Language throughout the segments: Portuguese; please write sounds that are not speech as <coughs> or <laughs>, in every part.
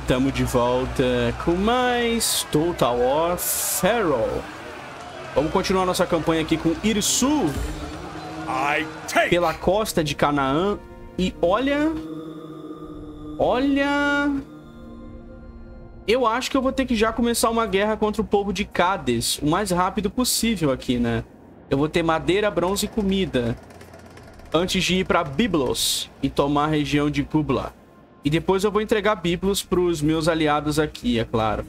E tamo de volta com mais Total War Pharaoh. Vamos continuar nossa campanha aqui com Irisu pela costa de Canaã. E olha... Olha... Eu acho que eu vou ter que já começar uma guerra contra o povo de Cádiz o mais rápido possível aqui, né? Eu vou ter madeira, bronze e comida antes de ir para Biblos e tomar a região de Kubla. E depois eu vou entregar Biblos para os meus aliados aqui, é claro.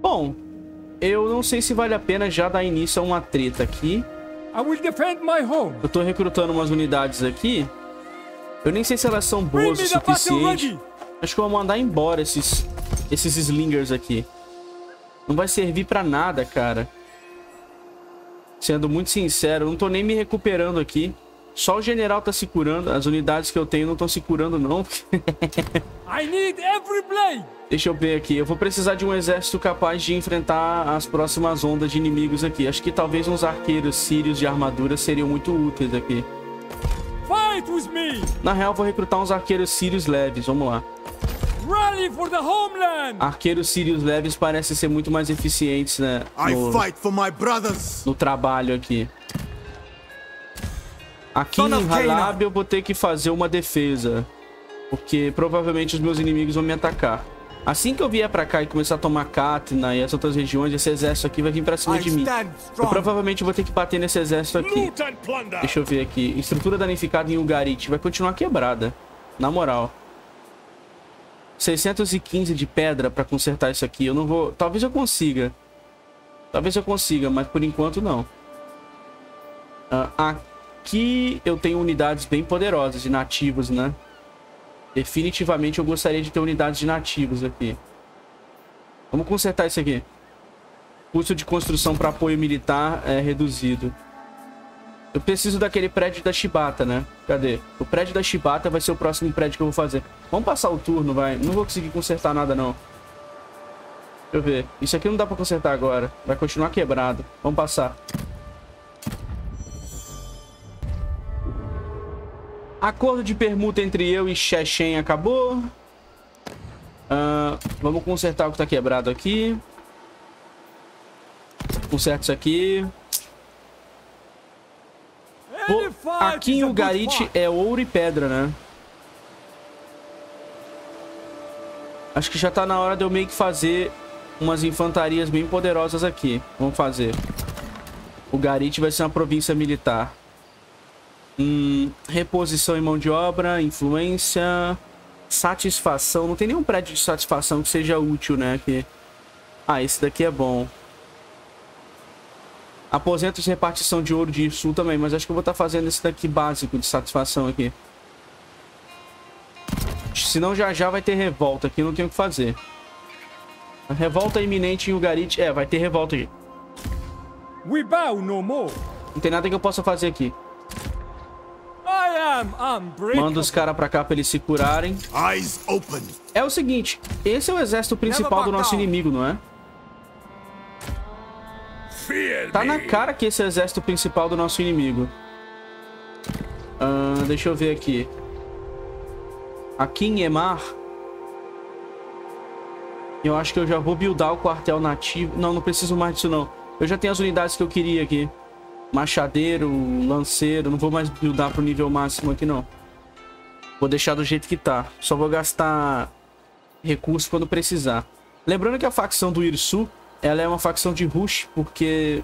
Bom, eu não sei se vale a pena já dar início a uma treta aqui. Eu tô recrutando umas unidades aqui. Eu nem sei se elas são boas o suficiente. Acho que eu vou mandar embora esses, esses slingers aqui. Não vai servir pra nada, cara. Sendo muito sincero, eu não tô nem me recuperando aqui. Só o general tá se curando. As unidades que eu tenho não estão se curando, não. <laughs> Deixa eu ver aqui. Eu vou precisar de um exército capaz de enfrentar as próximas ondas de inimigos aqui. Acho que talvez uns arqueiros sírios de armadura seriam muito úteis aqui. Na real, vou recrutar uns arqueiros sírios leves. Vamos lá. Arqueiros sírios leves parecem ser muito mais eficientes, né? No, no trabalho aqui. Aqui em Halab eu vou ter que fazer uma defesa. Porque provavelmente os meus inimigos vão me atacar. Assim que eu vier pra cá e começar a tomar Katna e as outras regiões, esse exército aqui vai vir pra cima de mim. Eu provavelmente vou ter que bater nesse exército aqui. Deixa eu ver aqui. Estrutura danificada em Ugarit. Vai continuar quebrada. Na moral. 615 de pedra pra consertar isso aqui. Eu não vou... Talvez eu consiga. Talvez eu consiga, mas por enquanto não. Uh, Aqui eu tenho unidades bem poderosas de nativos, né? Definitivamente eu gostaria de ter unidades de nativos aqui. Vamos consertar isso aqui. Custo de construção para apoio militar é reduzido. Eu preciso daquele prédio da Shibata, né? Cadê? O prédio da Shibata vai ser o próximo prédio que eu vou fazer. Vamos passar o turno, vai. Não vou conseguir consertar nada, não. Deixa eu ver. Isso aqui não dá pra consertar agora. Vai continuar quebrado. Vamos passar. Acordo de permuta entre eu e Chechen acabou. Uh, vamos consertar o que tá quebrado aqui. Conserta isso aqui. aqui em Ugarit é ouro e pedra, né? Acho que já tá na hora de eu meio que fazer umas infantarias bem poderosas aqui. Vamos fazer. O Garit vai ser uma província militar. Hum, reposição em mão de obra, influência, satisfação. Não tem nenhum prédio de satisfação que seja útil, né? Aqui. Ah, esse daqui é bom. Aposentos de repartição de ouro de sul também, mas acho que eu vou estar tá fazendo esse daqui básico de satisfação aqui. Senão já já vai ter revolta aqui, não tenho o que fazer. A revolta iminente em Ugarit. É, vai ter revolta aqui. Não tem nada que eu possa fazer aqui. Manda os caras pra cá pra eles se curarem. É o seguinte, esse é o exército principal do nosso inimigo, não é? Tá na cara que esse é o exército principal do nosso inimigo. Uh, deixa eu ver aqui. Aqui em Emar... Eu acho que eu já vou buildar o quartel nativo. Não, não preciso mais disso não. Eu já tenho as unidades que eu queria aqui machadeiro, lanceiro. Não vou mais buildar pro nível máximo aqui, não. Vou deixar do jeito que tá. Só vou gastar recursos quando precisar. Lembrando que a facção do Irsu, ela é uma facção de rush, porque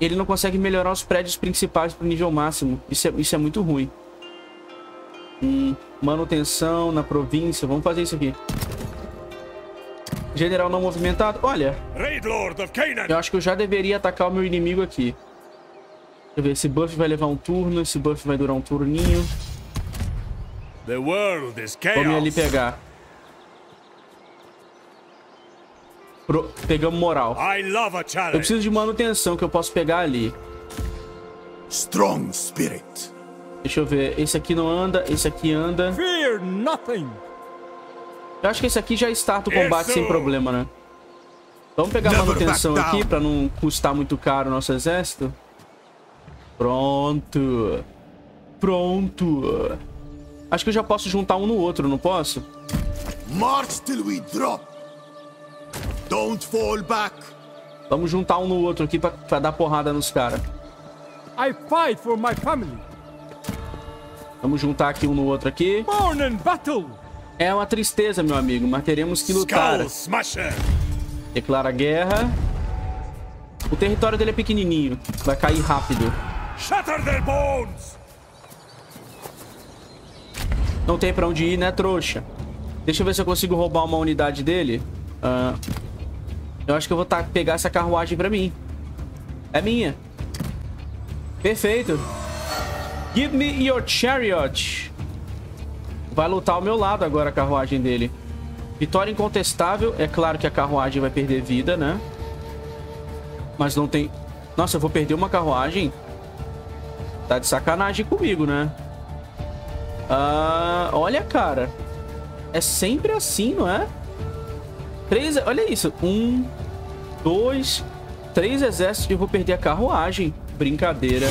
ele não consegue melhorar os prédios principais pro nível máximo. Isso é, isso é muito ruim. Hum, manutenção na província. Vamos fazer isso aqui. General não movimentado. Olha. Eu acho que eu já deveria atacar o meu inimigo aqui. Deixa eu ver. Esse buff vai levar um turno. Esse buff vai durar um turninho. Vamos ali pegar. Pro... Pegamos moral. Eu preciso de manutenção que eu posso pegar ali. Strong spirit. Deixa eu ver. Esse aqui não anda. Esse aqui anda. Fear nothing. Eu acho que esse aqui já starta o combate Isso. sem problema, né? Vamos pegar a manutenção aqui pra não custar muito caro o nosso exército. Pronto. Pronto. Acho que eu já posso juntar um no outro, não posso? March till we drop. Don't fall back. Vamos juntar um no outro aqui pra, pra dar porrada nos caras. I fight for my family. Vamos juntar aqui um no outro aqui. Born in battle. É uma tristeza, meu amigo, mas teremos que lutar. Declara guerra. O território dele é pequenininho. Vai cair rápido. Não tem pra onde ir, né, trouxa? Deixa eu ver se eu consigo roubar uma unidade dele. Ah, eu acho que eu vou tá, pegar essa carruagem pra mim. É minha. Perfeito. Give me your chariot. Vai lutar ao meu lado agora a carruagem dele. Vitória incontestável. É claro que a carruagem vai perder vida, né? Mas não tem... Nossa, eu vou perder uma carruagem? Tá de sacanagem comigo, né? Ah, olha, cara. É sempre assim, não é? Três... Olha isso. Um, dois, três exércitos e eu vou perder a carruagem. Brincadeira.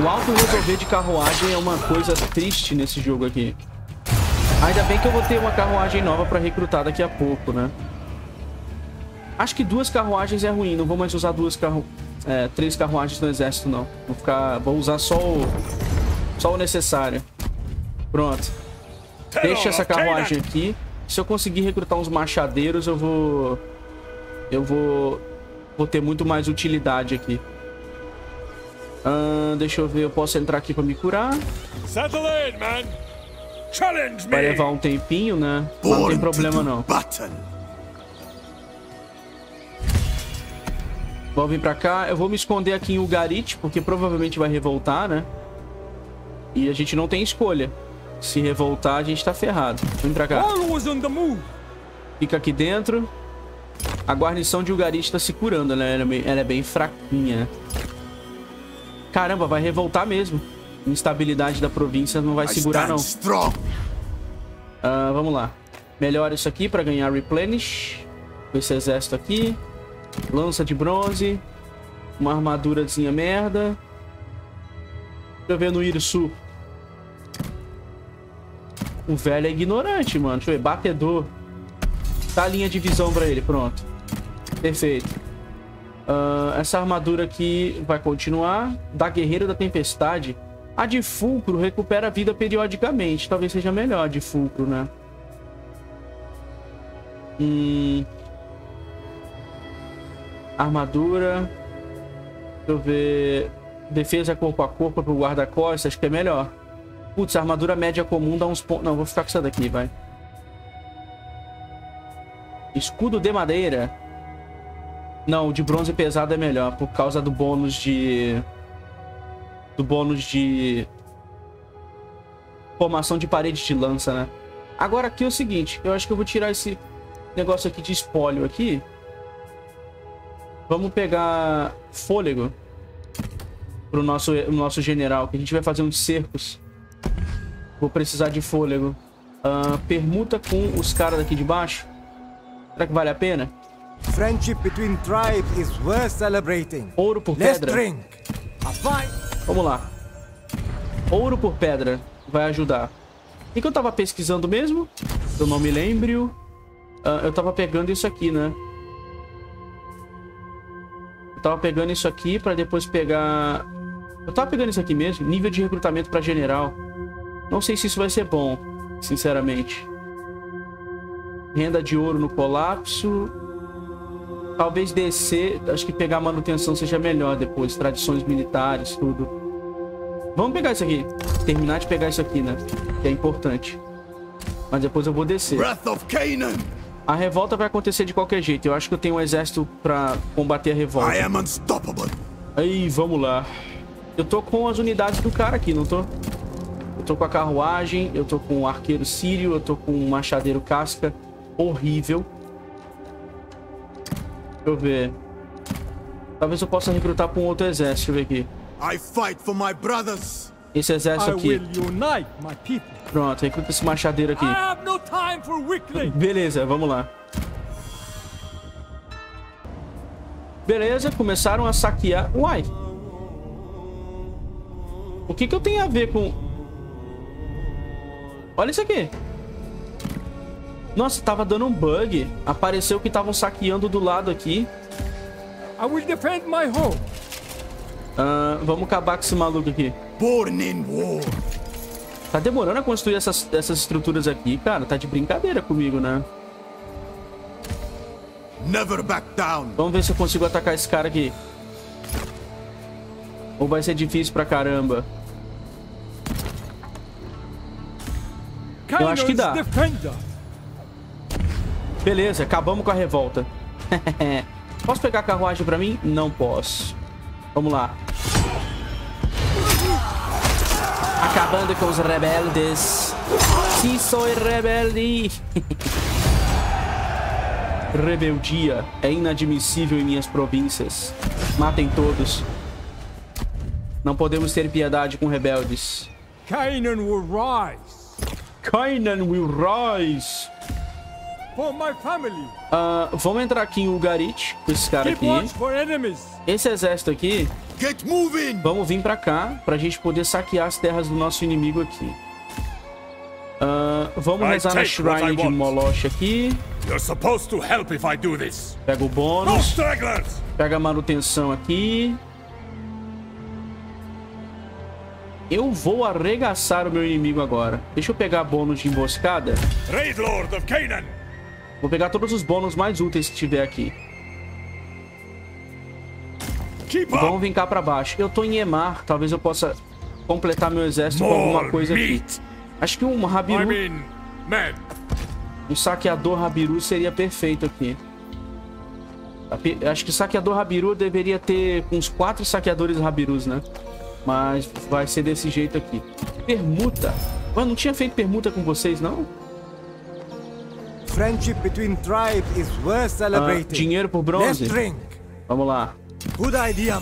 O auto resolver de carruagem é uma coisa triste nesse jogo aqui. Ainda bem que eu vou ter uma carruagem nova pra recrutar daqui a pouco, né? Acho que duas carruagens é ruim. Não vou mais usar duas carru... É, três carruagens no exército, não. Vou ficar... Vou usar só o... Só o necessário. Pronto. Deixa essa carruagem aqui. Se eu conseguir recrutar uns machadeiros, eu vou... Eu vou... Vou ter muito mais utilidade aqui. Ah, deixa eu ver, eu posso entrar aqui pra me curar. Settle in, man. Challenge me. Vai levar um tempinho, né? Mas não tem problema não. Vou vir pra cá. Eu vou me esconder aqui em Ugarit, porque provavelmente vai revoltar, né? E a gente não tem escolha. Se revoltar, a gente tá ferrado. Vem pra cá. Fica aqui dentro. A guarnição de Ugarit tá se curando, né? Ela é bem, ela é bem fraquinha. Caramba, vai revoltar mesmo. Instabilidade da província não vai segurar, não. Ah, vamos lá. Melhora isso aqui pra ganhar replenish. Com esse exército aqui. Lança de bronze. Uma armadurazinha merda. Deixa eu ver no Irisu. O velho é ignorante, mano. Deixa eu ver. Batedor. Dá a linha de visão pra ele. Pronto. Perfeito. Ah, essa armadura aqui vai continuar. Da Guerreira da Tempestade. A de fulcro recupera vida periodicamente. Talvez seja melhor a de fulcro, né? Hum... Armadura. Deixa eu ver. Defesa corpo a corpo pro guarda-costas. Acho que é melhor. Putz, armadura média comum dá uns pontos. Não, vou ficar com essa daqui, vai. Escudo de madeira. Não, o de bronze pesado é melhor. Por causa do bônus de. Do bônus de. Formação de parede de lança, né? Agora aqui é o seguinte. Eu acho que eu vou tirar esse negócio aqui de espólio aqui. Vamos pegar fôlego pro nosso, nosso general, que a gente vai fazer uns cercos. Vou precisar de fôlego. Ah, permuta com os caras daqui de baixo. Será que vale a pena? Friendship between tribes is worth celebrating. Ouro por Let's pedra. drink. A fight. Vamos lá. Ouro por pedra vai ajudar. O que, que eu tava pesquisando mesmo? Eu não me lembro. Ah, eu tava pegando isso aqui, né? Eu tava pegando isso aqui pra depois pegar... Eu tava pegando isso aqui mesmo. Nível de recrutamento pra general. Não sei se isso vai ser bom, sinceramente. Renda de ouro no colapso. Talvez descer. Acho que pegar manutenção seja melhor depois. Tradições militares, tudo. Vamos pegar isso aqui. Terminar de pegar isso aqui, né? Que é importante. Mas depois eu vou descer. Breath of Canaan. A revolta vai acontecer de qualquer jeito. Eu acho que eu tenho um exército pra combater a revolta. I am unstoppable. Aí, vamos lá. Eu tô com as unidades do cara aqui, não tô? Eu tô com a carruagem, eu tô com o arqueiro sírio, eu tô com um machadeiro casca. Horrível. Deixa eu ver. Talvez eu possa recrutar pra um outro exército. Deixa eu ver aqui. I fight for my brothers. Esse exército aqui. will unite my people. Pronto, recruta esse machadeiro aqui. I have no time for weakling. Beleza, vamos lá. Beleza, começaram a saquear. Uai. O que que eu tenho a ver com... Olha isso aqui. Nossa, tava dando um bug. Apareceu que estavam saqueando do lado aqui. I will defend my home. Ah, vamos acabar com esse maluco aqui. Born in war. Tá demorando a construir essas, essas estruturas aqui, cara. Tá de brincadeira comigo, né? Never back down. Vamos ver se eu consigo atacar esse cara aqui. Ou vai ser difícil pra caramba. Eu acho que dá. Defender. Beleza, acabamos com a revolta. <laughs> posso pegar a carruagem pra mim? Não posso. Vamos lá. Acabando com os rebeldes. Sim, sou rebelde. <laughs> Rebeldia é inadmissível em minhas províncias. Matem todos. Não podemos ter piedade com rebeldes. Canaan will rise. Kainan will rise. For my family. Ah, vamos entrar aqui em Ugarit com esse cara aqui. Esse exército aqui, Get moving. vamos vir pra cá pra gente poder saquear as terras do nosso inimigo aqui. Ah, vamos I rezar na Shrine de. Moloch aqui. You're supposed to help if I do this. Pega o bônus. Pega a manutenção aqui. Eu vou arregaçar o meu inimigo agora. Deixa eu pegar bônus de emboscada. Raid Lord of Canaan! Vou pegar todos os bônus mais úteis que tiver aqui. Keep Vamos vir cá pra baixo. Eu tô em Emar. Talvez eu possa completar meu exército com alguma coisa aqui. Acho que um Rabiru, um saqueador Rabiru seria perfeito aqui. Acho que o saqueador Rabiru deveria ter uns quatro saqueadores Rabirus, né? Mas vai ser desse jeito aqui. Permuta. Ué, não tinha feito permuta com vocês, não? Friendship between tribes is worth Ah, celebrating. dinheiro por Let's bronze? drink. Vamos lá. Good idea.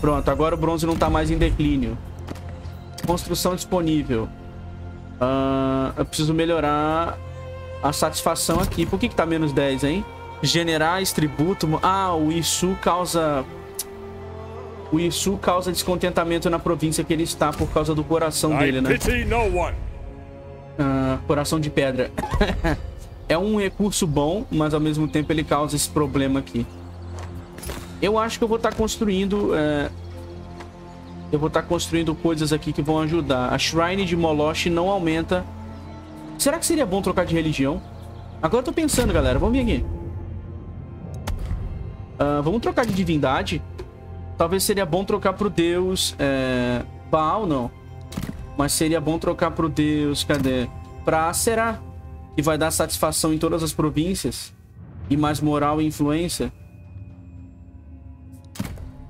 Pronto, agora o bronze não tá mais em declínio. Construção disponível. Ah, eu preciso melhorar a satisfação aqui. Por que que tá menos 10, hein? Generais, tributo... Ah, o Isu causa... O Isu causa descontentamento na província que ele está por causa do coração dele, né? pity no one. Ah, coração de pedra. <laughs> é um recurso bom, mas ao mesmo tempo ele causa esse problema aqui. Eu acho que eu vou estar construindo... é, Eu vou estar construindo coisas aqui que vão ajudar. A Shrine de Moloch não aumenta. Será que seria bom trocar de religião? Agora eu tô pensando, galera. Vamos vir aqui. Ah, vamos trocar de divindade. Talvez seria bom trocar pro deus... É... Baal, não. Mas seria bom trocar pro deus... Cadê? Pra Será. Que vai dar satisfação em todas as províncias. E mais moral e influência.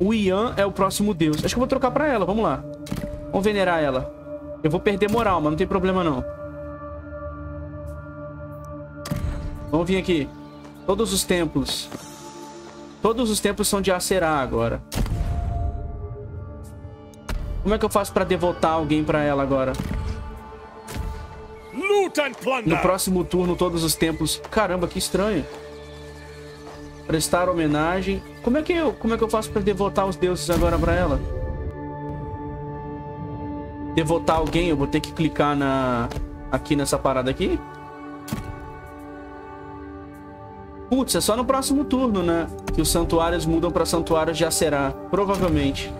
O Ian é o próximo deus. Acho que eu vou trocar pra ela. Vamos lá. Vamos venerar ela. Eu vou perder moral, mas não tem problema não. Vamos vir aqui. Todos os templos. Todos os templos são de Acerá agora. Como é que eu faço pra devotar alguém pra ela agora? No próximo turno, todos os templos... Caramba, que estranho. Prestar homenagem. Como é que eu, como é que eu faço pra devotar os deuses agora pra ela? Devotar alguém, eu vou ter que clicar na aqui nessa parada aqui. Putz, é só no próximo turno, né? Que os santuários mudam pra santuários de Acerá. Provavelmente.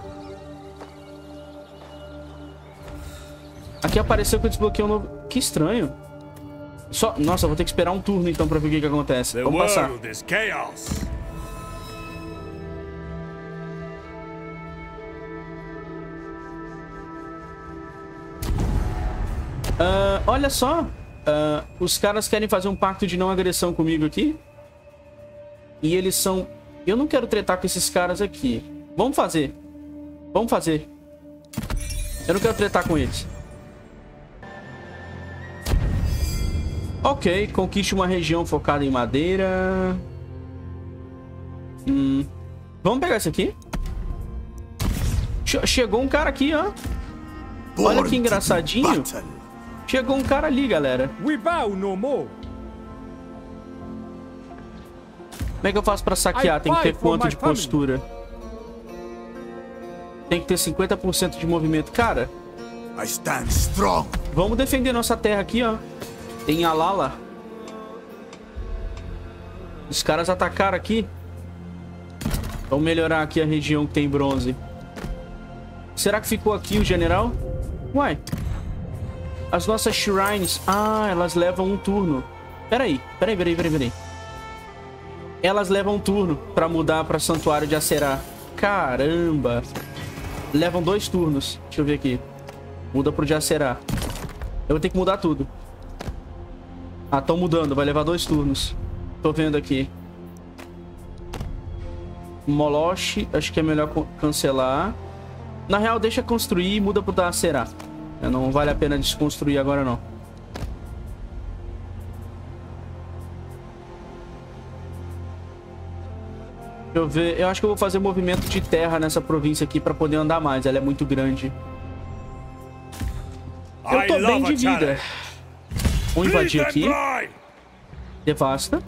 Aqui apareceu que eu desbloqueei um novo... Que estranho. Só... Nossa, vou ter que esperar um turno então pra ver o que, que acontece. Vamos passar. world is chaos. Ah, olha só. Ah, os caras querem fazer um pacto de não agressão comigo aqui. E eles são... Eu não quero tretar com esses caras aqui. Vamos fazer. Vamos fazer. Eu não quero tretar com eles. Ok, conquiste uma região focada em madeira. Hum. Vamos pegar esse aqui? Che- Chegou um cara aqui, ó. Olha que engraçadinho. Chegou um cara ali, galera. We bow no more. Como é que eu faço pra saquear? Tem que ter quanto de postura? Tem que ter 50% de movimento. Cara, I stand strong. Vamos defender nossa terra aqui, ó. Tem Alala. Os caras atacaram aqui. Vamos melhorar aqui a região que tem bronze. Será que ficou aqui o general? Uai. As nossas shrines... Ah, elas levam um turno. Peraí, peraí, peraí, peraí, peraí. Elas levam um turno pra mudar pra Santuário de Acerá. Caramba. Levam dois turnos. Deixa eu ver aqui. Muda pro de Acerá. Eu vou ter que mudar tudo. Ah, estão mudando. Vai levar dois turnos. Tô vendo aqui. Moloch, acho que é melhor cancelar. Na real, deixa construir e muda pro da Acerá. Não vale a pena desconstruir agora, não. Deixa eu ver. Eu acho que eu vou fazer movimento de terra nessa província aqui pra poder andar mais. Ela é muito grande. Eu tô bem de vida. Vamos invadir aqui. Devasta.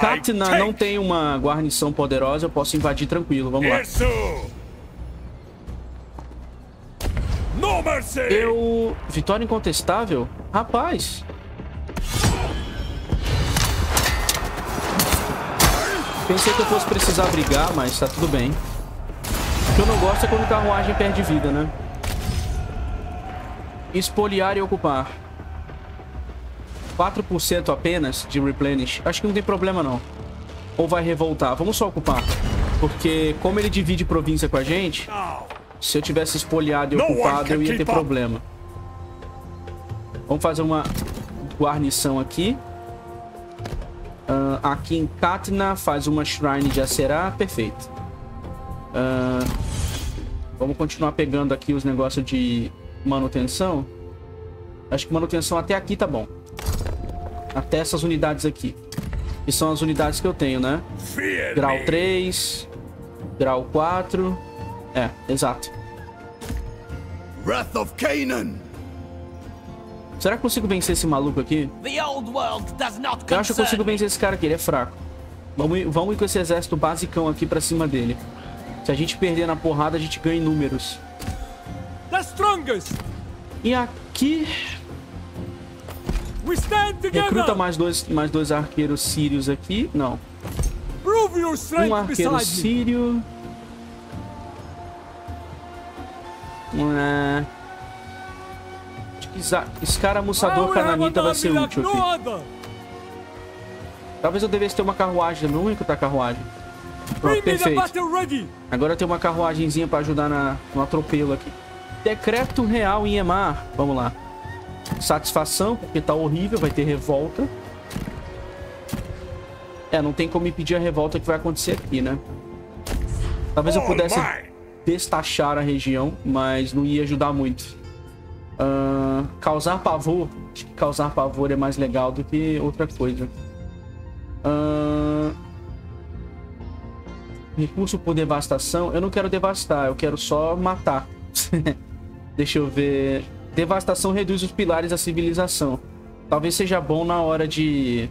Katna não tem uma guarnição poderosa. Eu posso invadir tranquilo. Vamos lá. Eu... Vitória incontestável? Rapaz. Pensei que eu fosse precisar brigar, mas tá tudo bem. O que eu não gosto é quando carruagem perde vida, né? Espoliar e ocupar. 4% apenas de replenish. Acho que não tem problema, não. Ou vai revoltar. Vamos só ocupar. Porque como ele divide província com a gente... Se eu tivesse espoliado e ocupado, eu ia ter problema. Vamos fazer uma guarnição aqui. Uh, aqui em Katna faz uma shrine de Acerá. Perfeito. Uh, vamos continuar pegando aqui os negócios de manutenção. Acho que manutenção até aqui tá bom. Até essas unidades aqui. Que são as unidades que eu tenho, né? Grau 3. Grau 4. É, exato. Wrath of Canaan. Será que consigo vencer esse maluco aqui? Eu acho que eu consigo vencer esse cara aqui, ele é fraco. Vamos ir, vamos ir com esse exército basicão aqui pra cima dele. Se a gente perder na porrada, a gente ganha em números. E aqui... Recruta mais dois, mais dois arqueiros sírios aqui. Não. Um arqueiro sírio. É... Escaramuçador cananita vai ser útil aqui. Talvez eu devesse ter uma carruagem. Não recrutar carruagem. Pronto, perfeito. Agora tem uma carruagemzinha pra ajudar na, no atropelo aqui. Decreto real em Emar. Vamos lá. Satisfação, porque tá horrível. Vai ter revolta. É, não tem como impedir a revolta que vai acontecer aqui, né? Talvez eu pudesse destachar a região, mas não ia ajudar muito. Uh, causar pavor. Acho que causar pavor é mais legal do que outra coisa. Uh, recurso por devastação. Eu não quero devastar, eu quero só matar. <laughs> Deixa eu ver. Devastação reduz os pilares da civilização. Talvez seja bom na hora de...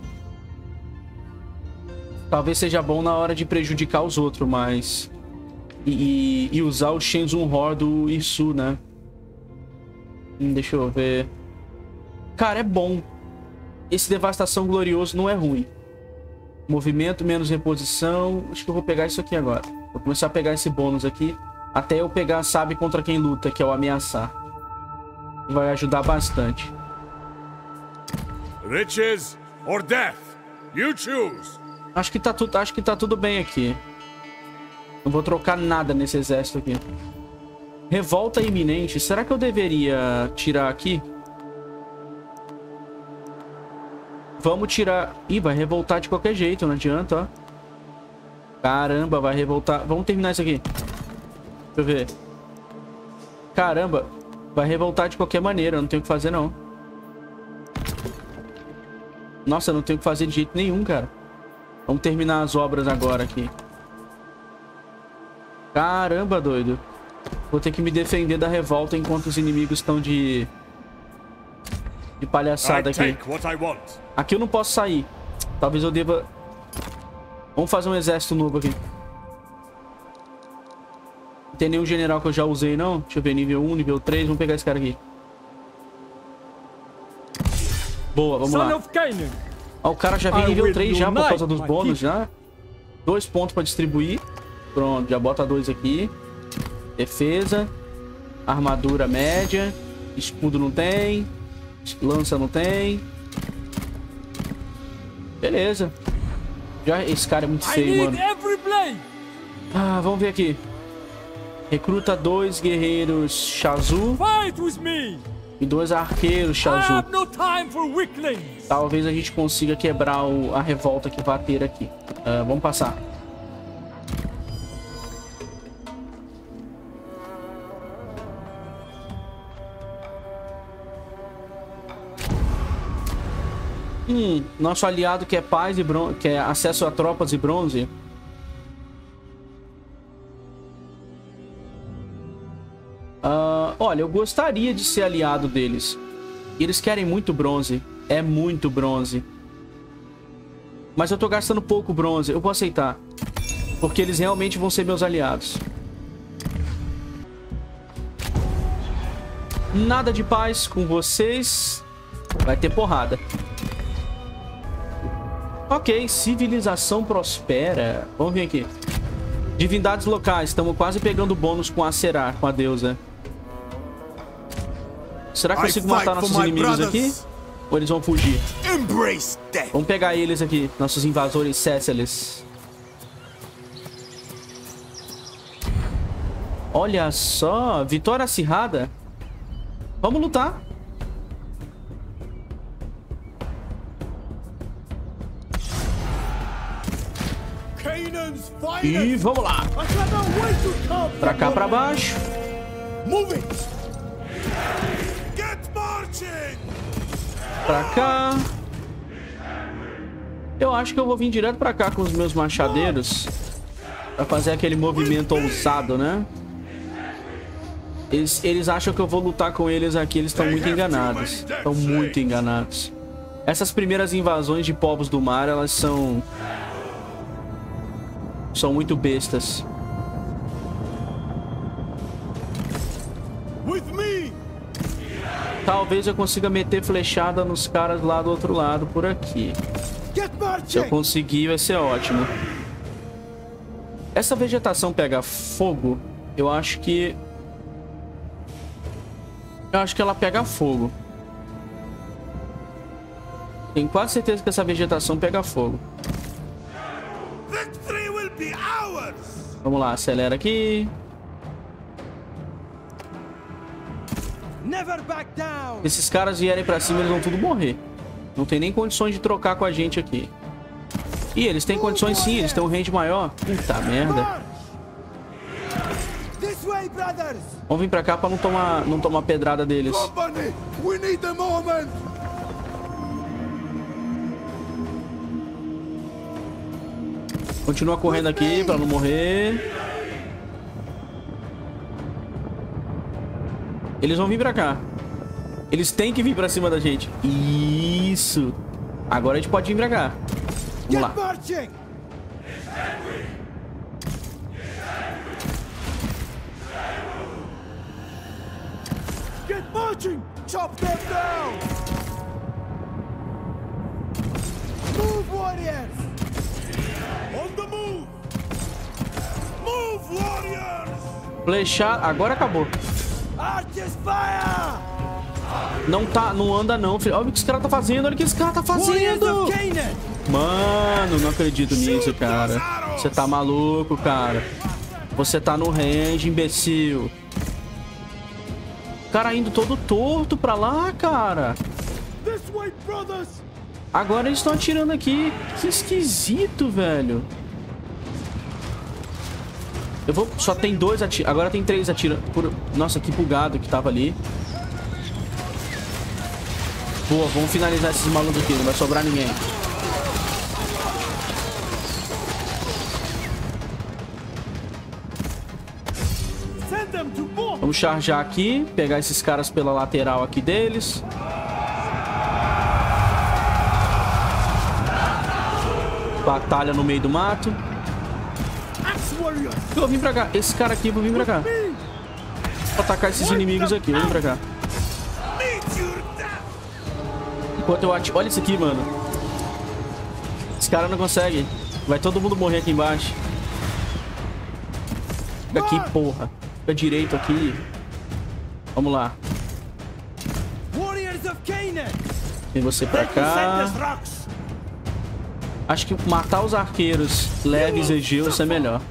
Talvez seja bom na hora de prejudicar os outros, mas e, e usar o Shenzhen Hor do Isu, né? Hum, deixa eu ver. Cara, é bom. Esse Devastação Glorioso não é ruim. Movimento menos reposição. Acho que eu vou pegar isso aqui agora. Vou começar a pegar esse bônus aqui. Até eu pegar, sabe, contra quem luta, que é o ameaçar. Vai ajudar bastante. Riches or death? You choose. Acho que tá tudo, acho que tá tudo bem aqui. Não vou trocar nada nesse exército aqui. Revolta iminente. Será que eu deveria tirar aqui? Vamos tirar... Ih, vai revoltar de qualquer jeito. Não adianta, ó. Caramba, vai revoltar. Vamos terminar isso aqui. Deixa eu ver. Caramba. Vai revoltar de qualquer maneira. Não tenho o que fazer, não. Nossa, não tenho o que fazer de jeito nenhum, cara. Vamos terminar as obras agora aqui. Caramba, doido. Vou ter que me defender da revolta enquanto os inimigos estão de... De palhaçada aqui. Aqui eu não posso sair. Talvez eu deva... Vamos fazer um exército novo aqui. Não tem nenhum general que eu já usei, não. Deixa eu ver, nível 1, nível 3. Vamos pegar esse cara aqui. Boa, vamos lá. Ó, o cara já vem nível will 3 já por causa dos bônus já. Dois pontos pra distribuir. Pronto, já bota dois aqui. Defesa. Armadura média. Escudo não tem. Lança não tem. Beleza. Já, esse cara é muito feio, mano. Ah, vamos ver aqui. Recruta dois guerreiros Shazu e dois arqueiros Shazu. Talvez a gente consiga quebrar o- a revolta que vai ter aqui. Ah, vamos passar. Hum, nosso aliado que é paz e bronze, que é acesso a tropas e bronze. Ah, olha, eu gostaria de ser aliado deles. Eles querem muito bronze. É muito bronze. Mas eu tô gastando pouco bronze. Eu vou aceitar. Porque eles realmente vão ser meus aliados. Nada de paz com vocês. Vai ter porrada. Ok, civilização prospera. Vamos ver aqui. Divindades locais. Estamos quase pegando bônus com a Será, com a deusa. Será que eu consigo matar nossos inimigos aqui? Ou eles vão fugir? Embrace death. Vamos pegar eles aqui, nossos invasores Céciles. Olha só, vitória acirrada. Vamos lutar. E vamos lá. Pra cá, pra baixo. Move it. Pra cá. Eu acho que eu vou vir direto pra cá com os meus machadeiros. Pra fazer aquele movimento ousado, né? Eles, eles acham que eu vou lutar com eles aqui. Eles estão muito enganados. Estão muito enganados. Essas primeiras invasões de povos do mar, elas são... São muito bestas. Talvez eu consiga meter flechada nos caras lá do outro lado, por aqui. Se eu conseguir, vai ser ótimo. Essa vegetação pega fogo, eu acho que... Eu acho que ela pega fogo. Tenho quase certeza que essa vegetação pega fogo. Vamos lá, acelera aqui. Se esses caras vierem pra cima, eles vão tudo morrer. Não tem nem condições de trocar com a gente aqui. Ih, eles têm condições sim, eles têm um range maior. Puta merda. Vamos vir pra cá pra não tomar, não tomar pedrada deles. Continua correndo aqui pra não morrer. Eles vão vir pra cá. Eles têm que vir pra cima da gente. Isso. Agora a gente pode vir pra cá. Vamos Get lá. marching! Get marching. Chop them down. Move, warriors! On the move. Move, warriors. Flechar. Agora acabou. Não tá, não anda não, filho. Olha o que esse cara tá fazendo, olha o que esse cara tá fazendo. Mano, não acredito nisso, cara. Você tá maluco, cara. Você tá no range, imbecil. O cara indo todo torto pra lá, cara. Agora eles estão atirando aqui. Que esquisito, velho. Eu vou... Só tem dois atirando. Agora tem três atirando. Por... Nossa, que bugado que tava ali. Boa, vamos finalizar esses malucos aqui. Não vai sobrar ninguém. Vamos charjar aqui. Pegar esses caras pela lateral aqui deles. Batalha no meio do mato. Eu vou vir pra cá. Esse cara aqui, eu vou vir pra cá. Vou atacar esses inimigos aqui. Vem pra cá. Enquanto eu ativo... Olha isso aqui, mano. Esse cara não consegue. Vai todo mundo morrer aqui embaixo. Fica aqui, porra. Fica direito aqui. Vamos lá. Vem você pra cá. Acho que matar os arqueiros leves e Egeus é melhor.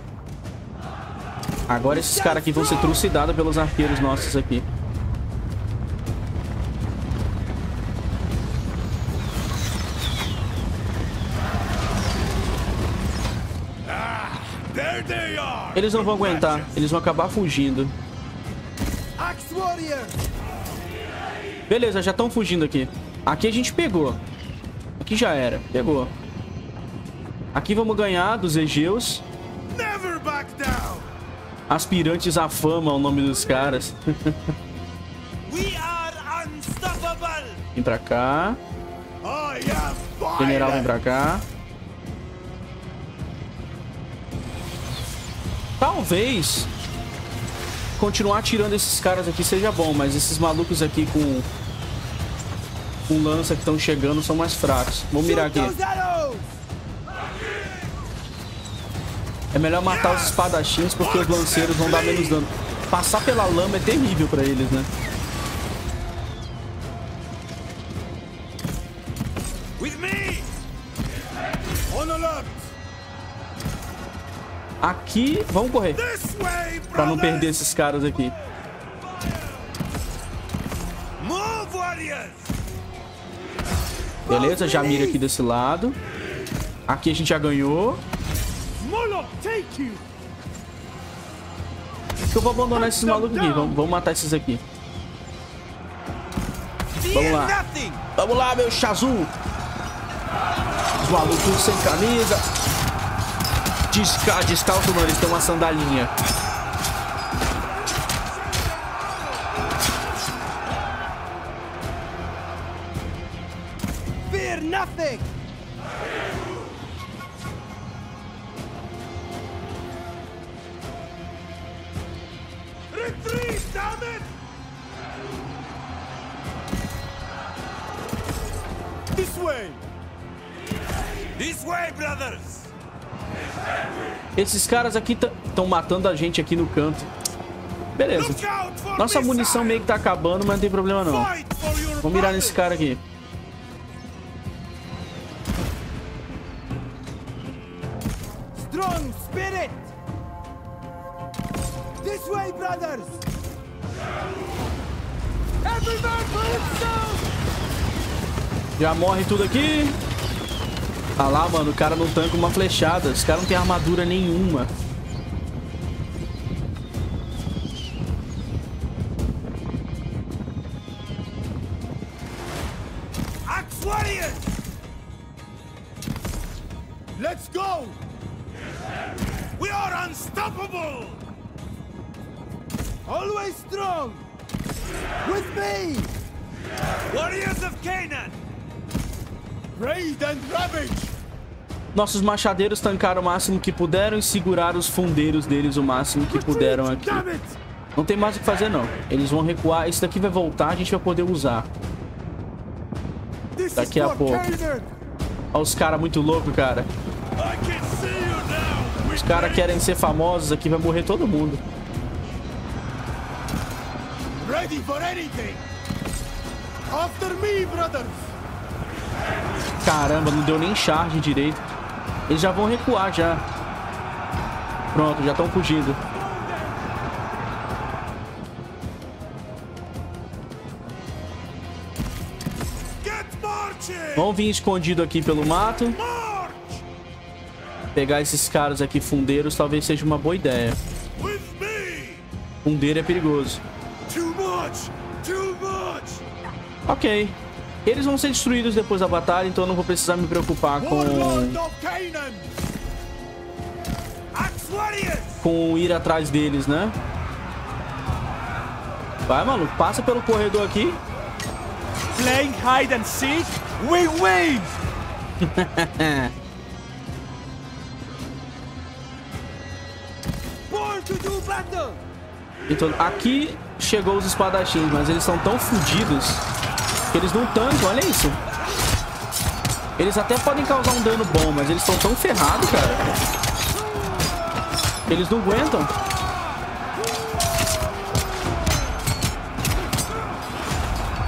Agora esses caras aqui vão ser trucidados pelos arqueiros nossos aqui. Eles não vão aguentar. Eles vão acabar fugindo. Beleza, já estão fugindo aqui. Aqui a gente pegou. Aqui já era. Pegou. Aqui vamos ganhar dos Egeus. Never back down! Aspirantes à fama é o nome dos caras. <laughs> Vem pra cá. General vem pra cá. Talvez continuar atirando esses caras aqui seja bom, mas esses malucos aqui com com lança que estão chegando são mais fracos. Vamos mirar aqui. É melhor matar os espadachins porque os lanceiros vão dar menos dano. Passar pela lama é terrível pra eles, né? Aqui, vamos correr pra não perder esses caras aqui. Beleza, já mira aqui desse lado. Aqui a gente já ganhou. Moloch, take you. Acho que eu vou abandonar esses malucos aqui. Vamos, vamos matar esses aqui. Vamos lá. Vamos lá, meu Chazu. Os malucos sem camisa. Desca descalço não, eles têm uma sandalinha. Esses caras aqui estão matando a gente aqui no canto. Beleza. Nossa munição meio que tá acabando, mas não tem problema não. Vamos mirar nesse cara aqui. Strong spirit. This way, brothers. Já morre tudo aqui. Ah lá, mano, o cara não tanca uma flechada. Esse cara não tem armadura nenhuma. Nossos machadeiros tancaram o máximo que puderam e seguraram os fundeiros deles o máximo que puderam aqui. Não tem mais o que fazer, não. Eles vão recuar. Esse daqui vai voltar, a gente vai poder usar. Daqui a pouco. Olha os caras muito loucos, cara. Os caras querem ser famosos aqui, vai morrer todo mundo. Ready for anything! After me, brothers! Caramba, não deu nem charge direito. Eles já vão recuar já. Pronto, já estão fugindo. Vamos vir escondido aqui pelo mato. Pegar esses caras aqui fundeiros talvez seja uma boa ideia. Fundeiro é perigoso. Ok. Eles vão ser destruídos depois da batalha, então eu não vou precisar me preocupar com, com ir atrás deles, né? Vai, maluco. Passa pelo corredor aqui. Playing hide and seek. We win. <laughs> Então, aqui chegou os espadachins, mas eles são tão fodidos eles não tancam, olha isso. Eles até podem causar um dano bom, mas eles estão tão ferrados, cara. Eles não aguentam.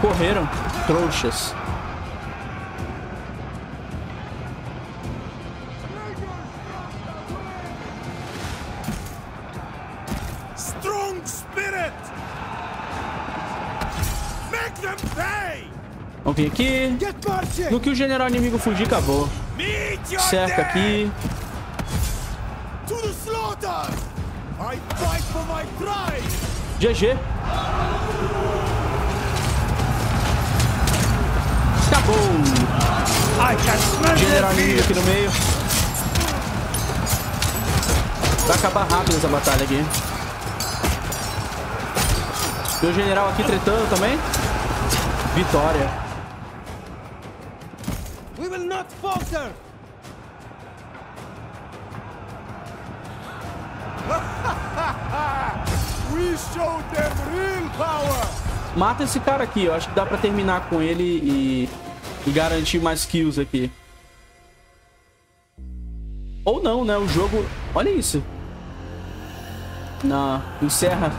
Correram, trouxas. Vamos vir aqui. No que o general inimigo fugir, acabou. Cerca aqui. GG. Acabou. General inimigo aqui no meio. Vai acabar rápido essa batalha aqui. O general aqui tretando também. Vitória. We will not falter! <laughs> We showed them real power! Mata esse cara aqui. Eu acho que dá pra terminar com ele e, e garantir mais kills aqui. Ou não, né? O jogo... Olha isso. Não, encerra.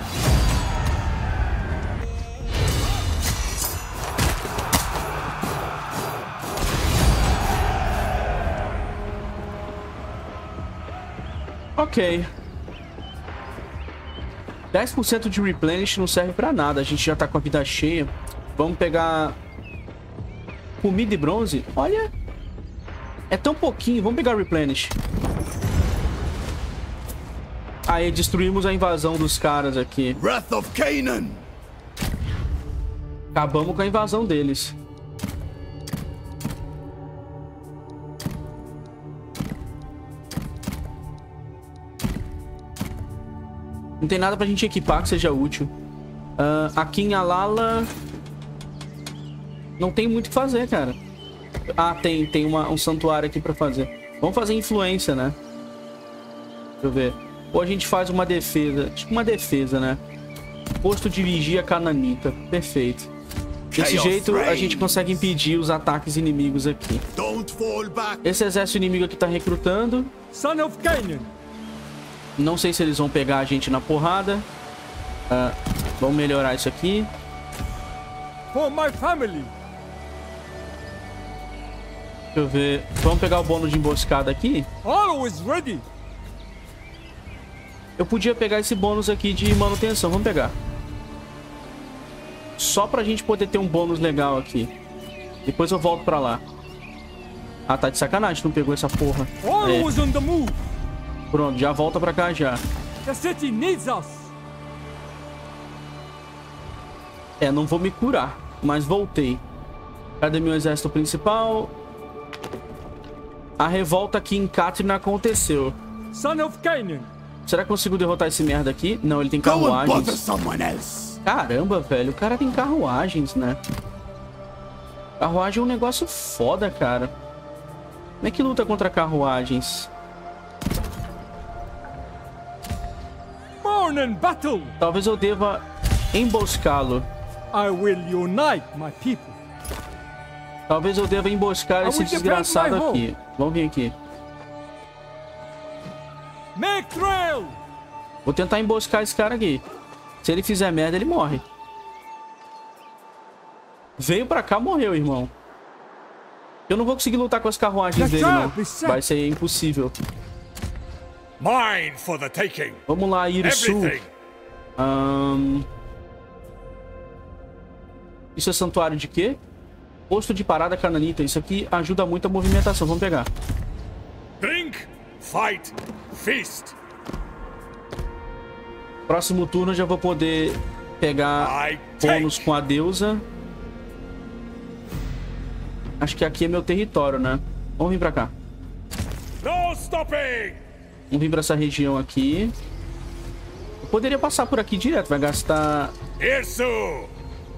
Ok. 10% de replenish não serve pra nada. A gente já tá com a vida cheia. Vamos pegar... Comida e bronze. Olha. É tão pouquinho. Vamos pegar replenish. Aí, destruímos a invasão dos caras aqui. Wrath of Canaan! Acabamos com a invasão deles. Não tem nada pra gente equipar que seja útil. Ah, aqui em Alala... Não tem muito o que fazer, cara. Ah, tem. Tem uma- um santuário aqui pra fazer. Vamos fazer influência, né? Deixa eu ver. Ou a gente faz uma defesa. Tipo uma defesa, né? Posto de vigia cananita. Perfeito. Desse jeito, a gente consegue impedir os ataques inimigos aqui. Esse exército inimigo aqui tá recrutando. Son of Canaan. Não sei se eles vão pegar a gente na porrada. Ah, vamos melhorar isso aqui. For my family. Deixa eu ver. Vamos pegar o bônus de emboscada aqui. Always ready. Eu podia pegar esse bônus aqui de manutenção. Vamos pegar. Só pra gente poder ter um bônus legal aqui. Depois eu volto pra lá. Ah, tá de sacanagem. Não pegou essa porra. É, Always on the move. Pronto, já volta pra cá já. The city needs us. É, não vou me curar. Mas voltei. Cadê meu exército principal? A revolta aqui em Katrina aconteceu. Son of Canaan. Será que eu consigo derrotar esse merda aqui? Não, ele tem carruagens. Caramba, velho. O cara tem carruagens, né? Carruagem é um negócio foda, cara. Como é que luta contra carruagens? Talvez eu deva emboscá-lo. Talvez eu deva emboscar esse desgraçado aqui. Vamos vir aqui. Vou tentar emboscar esse cara aqui. Se ele fizer merda, ele morre. Veio pra cá, morreu, irmão. Eu não vou conseguir lutar com as carruagens dele, não. Vai ser impossível. Mine for the taking! Vamos lá, Irisu. Ahn, Isso é santuário de quê? Posto de parada cananita. Isso aqui ajuda muito a movimentação. Vamos pegar. Drink, fight, feast! Próximo turno eu já vou poder pegar bônus com a deusa. Acho que aqui é meu território, né? Vamos vir pra cá. No stopping! Vamos vir pra essa região aqui. Eu poderia passar por aqui direto. Vai gastar, Irsu!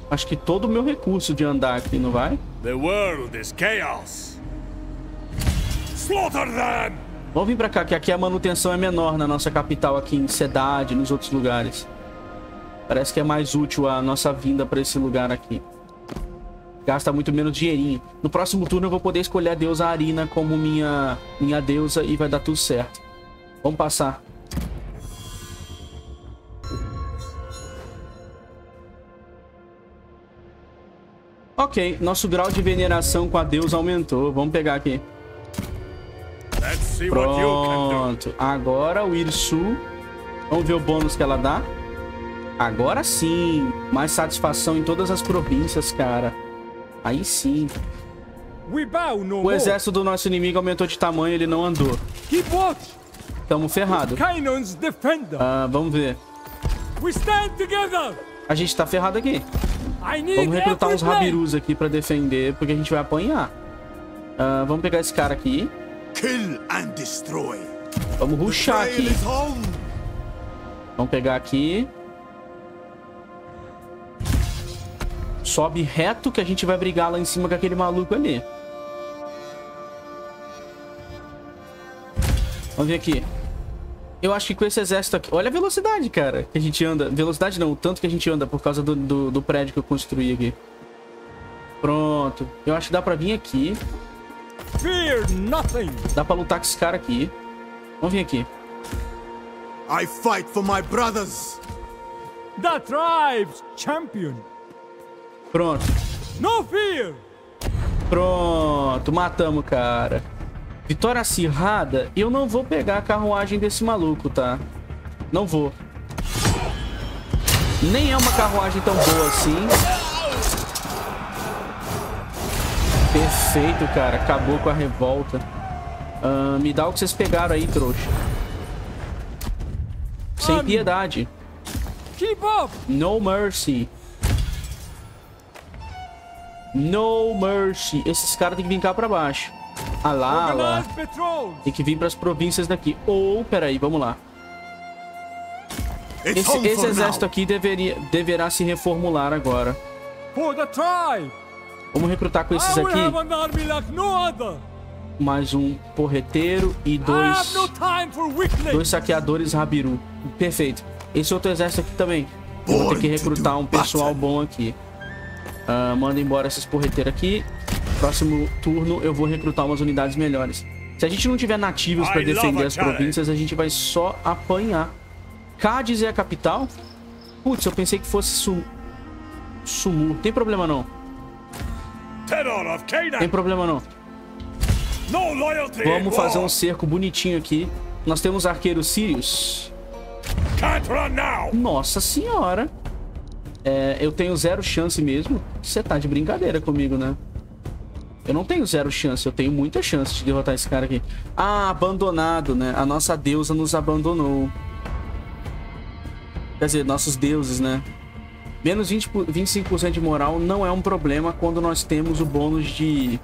acho que todo o meu recurso de andar aqui, não vai? The world is chaos! Slaughter them! Vamos vir pra cá, que aqui a manutenção é menor na nossa capital, aqui em Cidade, nos outros lugares. Parece que é mais útil a nossa vinda pra esse lugar aqui. Gasta muito menos dinheirinho. No próximo turno eu vou poder escolher a deusa Arina como minha, minha deusa e vai dar tudo certo. Vamos passar. Ok, nosso grau de veneração com a deusa aumentou. Vamos pegar aqui. Pronto. Agora o Irsu. Vamos ver o bônus que ela dá. Agora sim. Mais satisfação em todas as províncias, cara. Aí sim. O exército do nosso inimigo aumentou de tamanho, ele não andou. Keep watch. Tamo ferrado. Ah, vamos ver. A gente tá ferrado aqui. Vamos recrutar uns. Rabirus aqui pra defender, porque a gente vai apanhar. Ah, vamos pegar esse cara aqui. Kill and destroy. Vamos rushar Trail aqui. Vamos pegar aqui. Sobe reto que a gente vai brigar lá em cima com aquele maluco ali. Vamos ver aqui. Eu acho que com esse exército aqui... Olha a velocidade, cara, que a gente anda. Velocidade não, o tanto que a gente anda por causa do, do, do prédio que eu construí aqui. Pronto. Eu acho que dá pra vir aqui. Fear nothing. Dá pra lutar com esse cara aqui. Vamos vir aqui. I fight for my brothers. The tribe's champion. Pronto. No fear. Pronto, matamos, cara. Vitória acirrada, eu não vou pegar a carruagem desse maluco, tá? Não vou. Nem é uma carruagem tão boa assim. Perfeito, cara. Acabou com a revolta. Ah, me dá o que vocês pegaram aí, trouxa. Sem piedade. Keep up. No mercy. No mercy. Esses caras têm que vir cá pra baixo. Ah lá, ah lá. Tem que vir pras províncias daqui. Ou, peraí, vamos lá. Esse, esse exército aqui deveria, deverá se reformular agora. Vamos recrutar com esses aqui. Mais um porreteiro e dois, dois saqueadores Rabiru. Perfeito. Esse outro exército aqui também. Vou ter que recrutar um pessoal bom aqui. Ah, manda embora esses porreteiros aqui. Próximo turno eu vou recrutar umas unidades melhores. Se a gente não tiver nativos love defender as províncias, a gente vai só apanhar. Cádiz é a capital? Putz, eu pensei que fosse Sum... Sumur. Tem problema não. Tem problema não. Vamos fazer um cerco bonitinho aqui. Nós temos arqueiros sírios. Nossa senhora. É, eu tenho zero chance mesmo. Você tá de brincadeira comigo, né? Eu não tenho zero chance, eu tenho muita chance de derrotar esse cara aqui. Ah, abandonado, né? A nossa deusa nos abandonou. Quer dizer, nossos deuses, né? Menos 20, por- 25% de moral não é um problema quando nós temos o bônus de,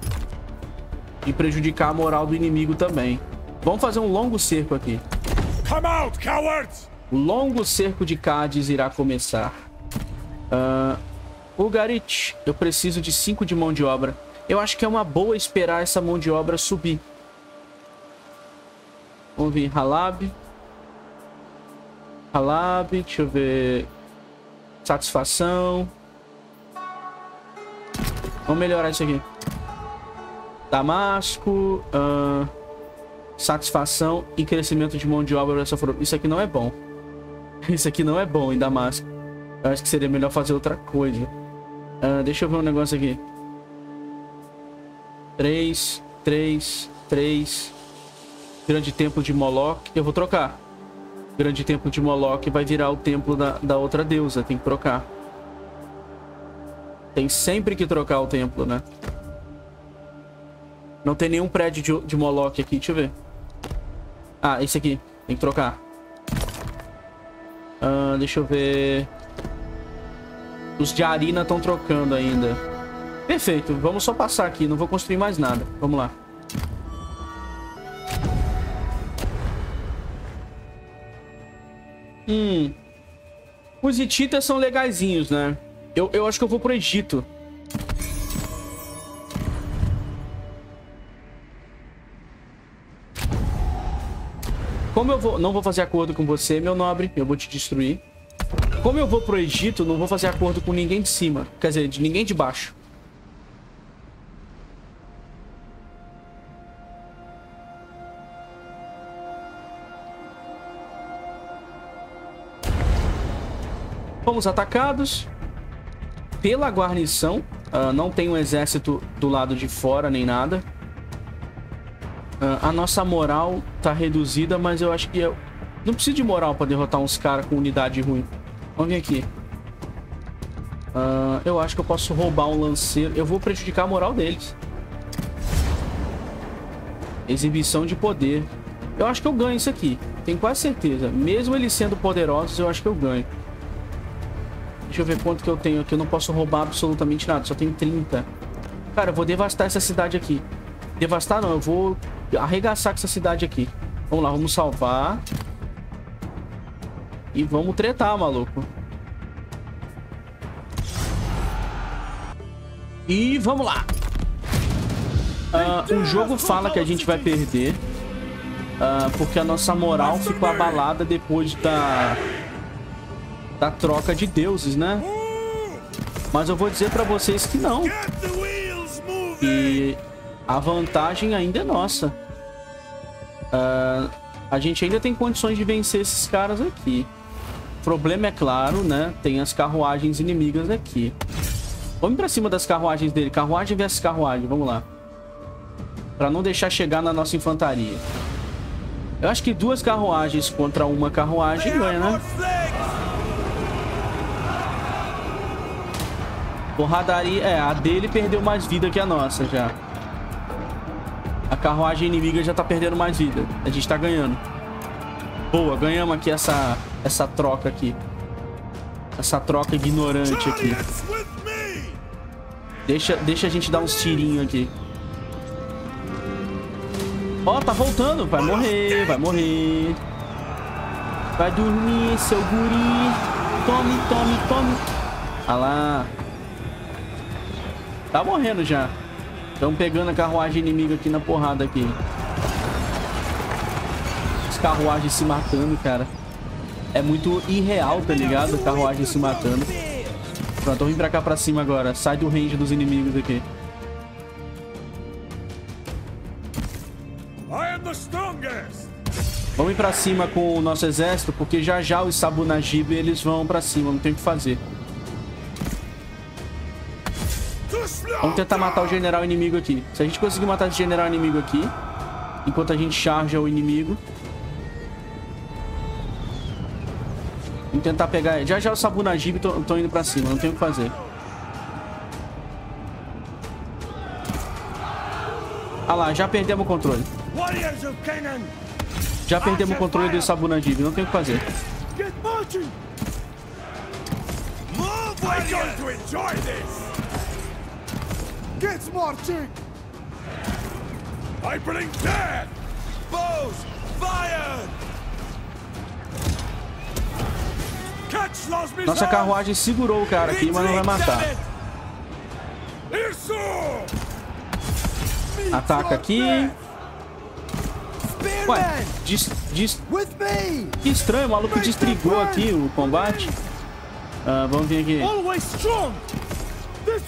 de prejudicar a moral do inimigo também. Vamos fazer um longo cerco aqui. Come out, cowards. O longo cerco de Cádiz irá começar. Ah, o Garit, eu preciso de 5 de mão de obra. Eu acho que é uma boa esperar essa mão de obra subir. Vamos vir Halab. Halab, deixa eu ver. Satisfação. Vamos melhorar isso aqui. Damasco. ah, satisfação e crescimento de mão de obra. Isso aqui não é bom. <laughs> Isso aqui não é bom em Damasco. Eu acho que seria melhor fazer outra coisa. Ah, deixa eu ver um negócio aqui. 3, 3, 3. Grande templo de Moloch. Eu vou trocar. Grande templo de Moloch vai virar o templo da, da outra deusa. Tem que trocar. Tem sempre que trocar o templo, né? Não tem nenhum prédio de, de Moloch aqui. Deixa eu ver. Ah, esse aqui. Tem que trocar. Ah, deixa eu ver. Os de Arina estão trocando ainda. Perfeito. Vamos só passar aqui. Não vou construir mais nada. Vamos lá. Hum. Os hititas são legaisinhos, né? Eu, eu acho que eu vou pro Egito. Como eu vou, não vou fazer acordo com você, meu nobre, eu vou te destruir. Como eu vou pro Egito, não vou fazer acordo com ninguém de cima. Quer dizer, de ninguém de baixo. Fomos atacados pela guarnição. Uh, não tem um exército do lado de fora nem nada. Uh, a nossa moral tá reduzida, mas eu acho que eu não preciso de moral pra derrotar uns caras com unidade ruim. Vamos vir aqui. Uh, eu acho que eu posso roubar um lanceiro. Eu vou prejudicar a moral deles. Exibição de poder. Eu acho que eu ganho isso aqui. Tenho quase certeza. Mesmo eles sendo poderosos, eu acho que eu ganho. Deixa eu ver quanto que eu tenho aqui. Eu não posso roubar absolutamente nada. Só tenho 30. Cara, eu vou devastar essa cidade aqui. Devastar não, eu vou arregaçar com essa cidade aqui. Vamos lá, vamos salvar. E vamos tretar, maluco. E vamos lá. Uh, o jogo fala que a gente vai perder. Uh, porque a nossa moral ficou abalada depois da da troca de deuses, né? Mas eu vou dizer pra vocês que não. E a vantagem ainda é nossa. Uh, a gente ainda tem condições de vencer esses caras aqui. O problema é claro, né? Tem as carruagens inimigas aqui. Vamos pra cima das carruagens dele. Carruagem versus carruagem. Vamos lá. Pra não deixar chegar na nossa infantaria. Eu acho que duas carruagens contra uma carruagem ganha, né? Porradaria... É, a dele perdeu mais vida que a nossa já. A carruagem inimiga já tá perdendo mais vida. A gente tá ganhando. Boa, ganhamos aqui essa, essa troca aqui. Essa troca ignorante aqui. Deixa, deixa a gente dar uns tirinhos aqui. Ó, oh, tá voltando. Vai morrer, vai morrer. Vai dormir, seu guri. Tome, tome, tome. Olha lá. Tá morrendo já. Estão pegando a carruagem inimiga aqui na porrada aqui. As carruagens se matando, cara. É muito irreal, tá ligado? Carruagem se matando. Pronto, vamos vir pra cá pra cima agora. Sai do range dos inimigos aqui. Vamos ir pra cima com o nosso exército, porque já já os Sabu Najib, eles vão pra cima, não tem o que fazer. Vamos tentar matar o general inimigo aqui. Se a gente conseguir matar esse general inimigo aqui, enquanto a gente charge o inimigo... Vamos tentar pegar... Já já o Sabu Najib estão indo pra cima, não tem o que fazer. Ah lá, já perdemos o controle. Já perdemos o controle do Sabu Najib, não tem o que fazer. Enjoy this! Get marching! I bring death! Bows! Fire! Nossa carruagem segurou o cara aqui, mas não vai matar. Ataca aqui. Ué, dis, dis... que estranho, o maluco destrigou aqui o combate. Uh, vamos vir aqui. Warriors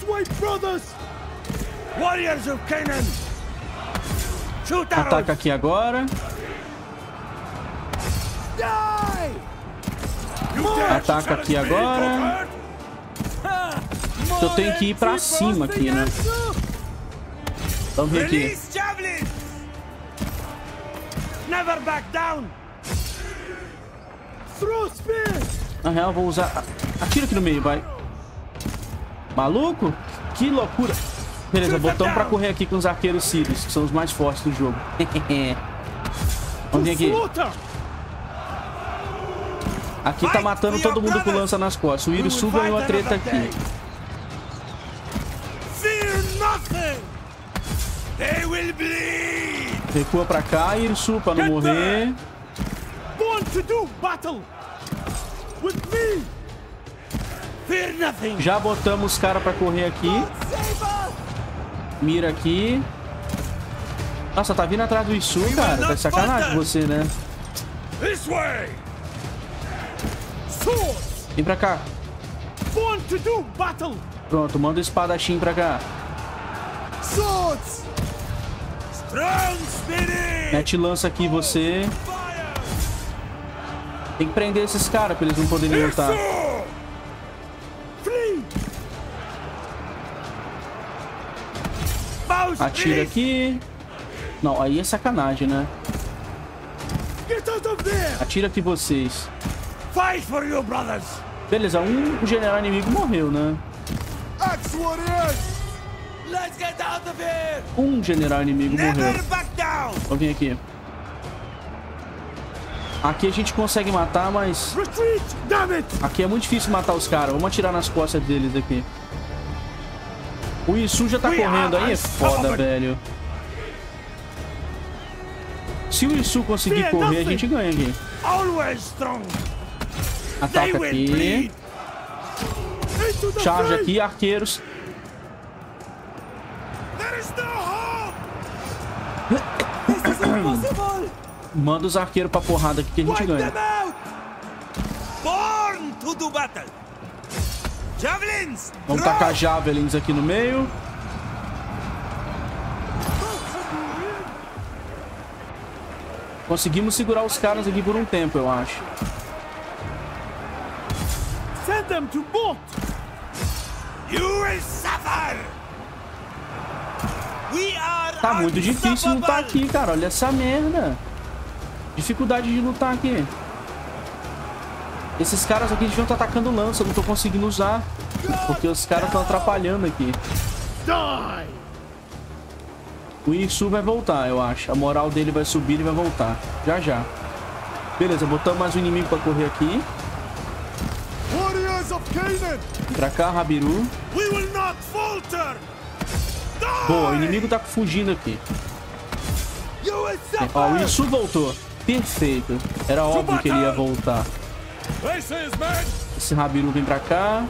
of Canaan! Ataca aqui agora. Ataca aqui agora. Eu tenho que ir pra cima aqui, né? Vamos ver aqui. Na real, vou usar... Atira aqui no meio, vai. Maluco? Que loucura. Beleza, botamos pra correr aqui com os arqueiros sírios, que são os mais fortes do jogo. <laughs> Vamos vir aqui. Aqui tá matando todo mundo com lança nas costas. O Irisu ganhou a treta aqui. Recua pra cá, Irisu, pra não morrer. Já botamos os caras pra correr aqui. Mira aqui. Nossa, tá vindo atrás do Isu, cara. Tá sacanagem você, né? Vem pra cá. Pronto, manda o espadachim pra cá. Mete lança aqui você. Tem que prender esses caras pra eles não poderem lutar. Atira aqui. Não, aí é sacanagem, né? Atira aqui vocês. Fight for you, brothers! Beleza, um general inimigo morreu, né? Um general inimigo morreu. Vou vir aqui. Aqui a gente consegue matar, mas aqui é muito difícil matar os caras. Vamos atirar nas costas deles aqui. O Isu já tá correndo are aí, é foda, unstoppable. velho. Se o Isu conseguir correr, a gente ganha aqui. Ataca aqui. Charge aqui, arqueiros. <coughs> Manda os arqueiros pra porrada aqui que a gente ganha. Born to do battle! Javelins! Vamos tacar javelins aqui no meio. Conseguimos segurar os caras aqui por um tempo, eu acho. Send them to boat! You will suffer! We are Tá muito difícil lutar aqui, cara. Olha essa merda. Dificuldade de lutar aqui. Esses caras aqui deviam estar atacando lança. Eu não tô conseguindo usar. Porque os caras estão atrapalhando aqui. O Isu vai voltar, eu acho. A moral dele vai subir e vai voltar. Já, já. Beleza, botamos mais um inimigo pra correr aqui. Pra cá, Rabiru. We will not falter! Die! Boa, o inimigo tá fugindo aqui. Will Ó, o! Isu voltou. Perfeito. Era óbvio que ele ia voltar. Esse Rabiru vem pra cá.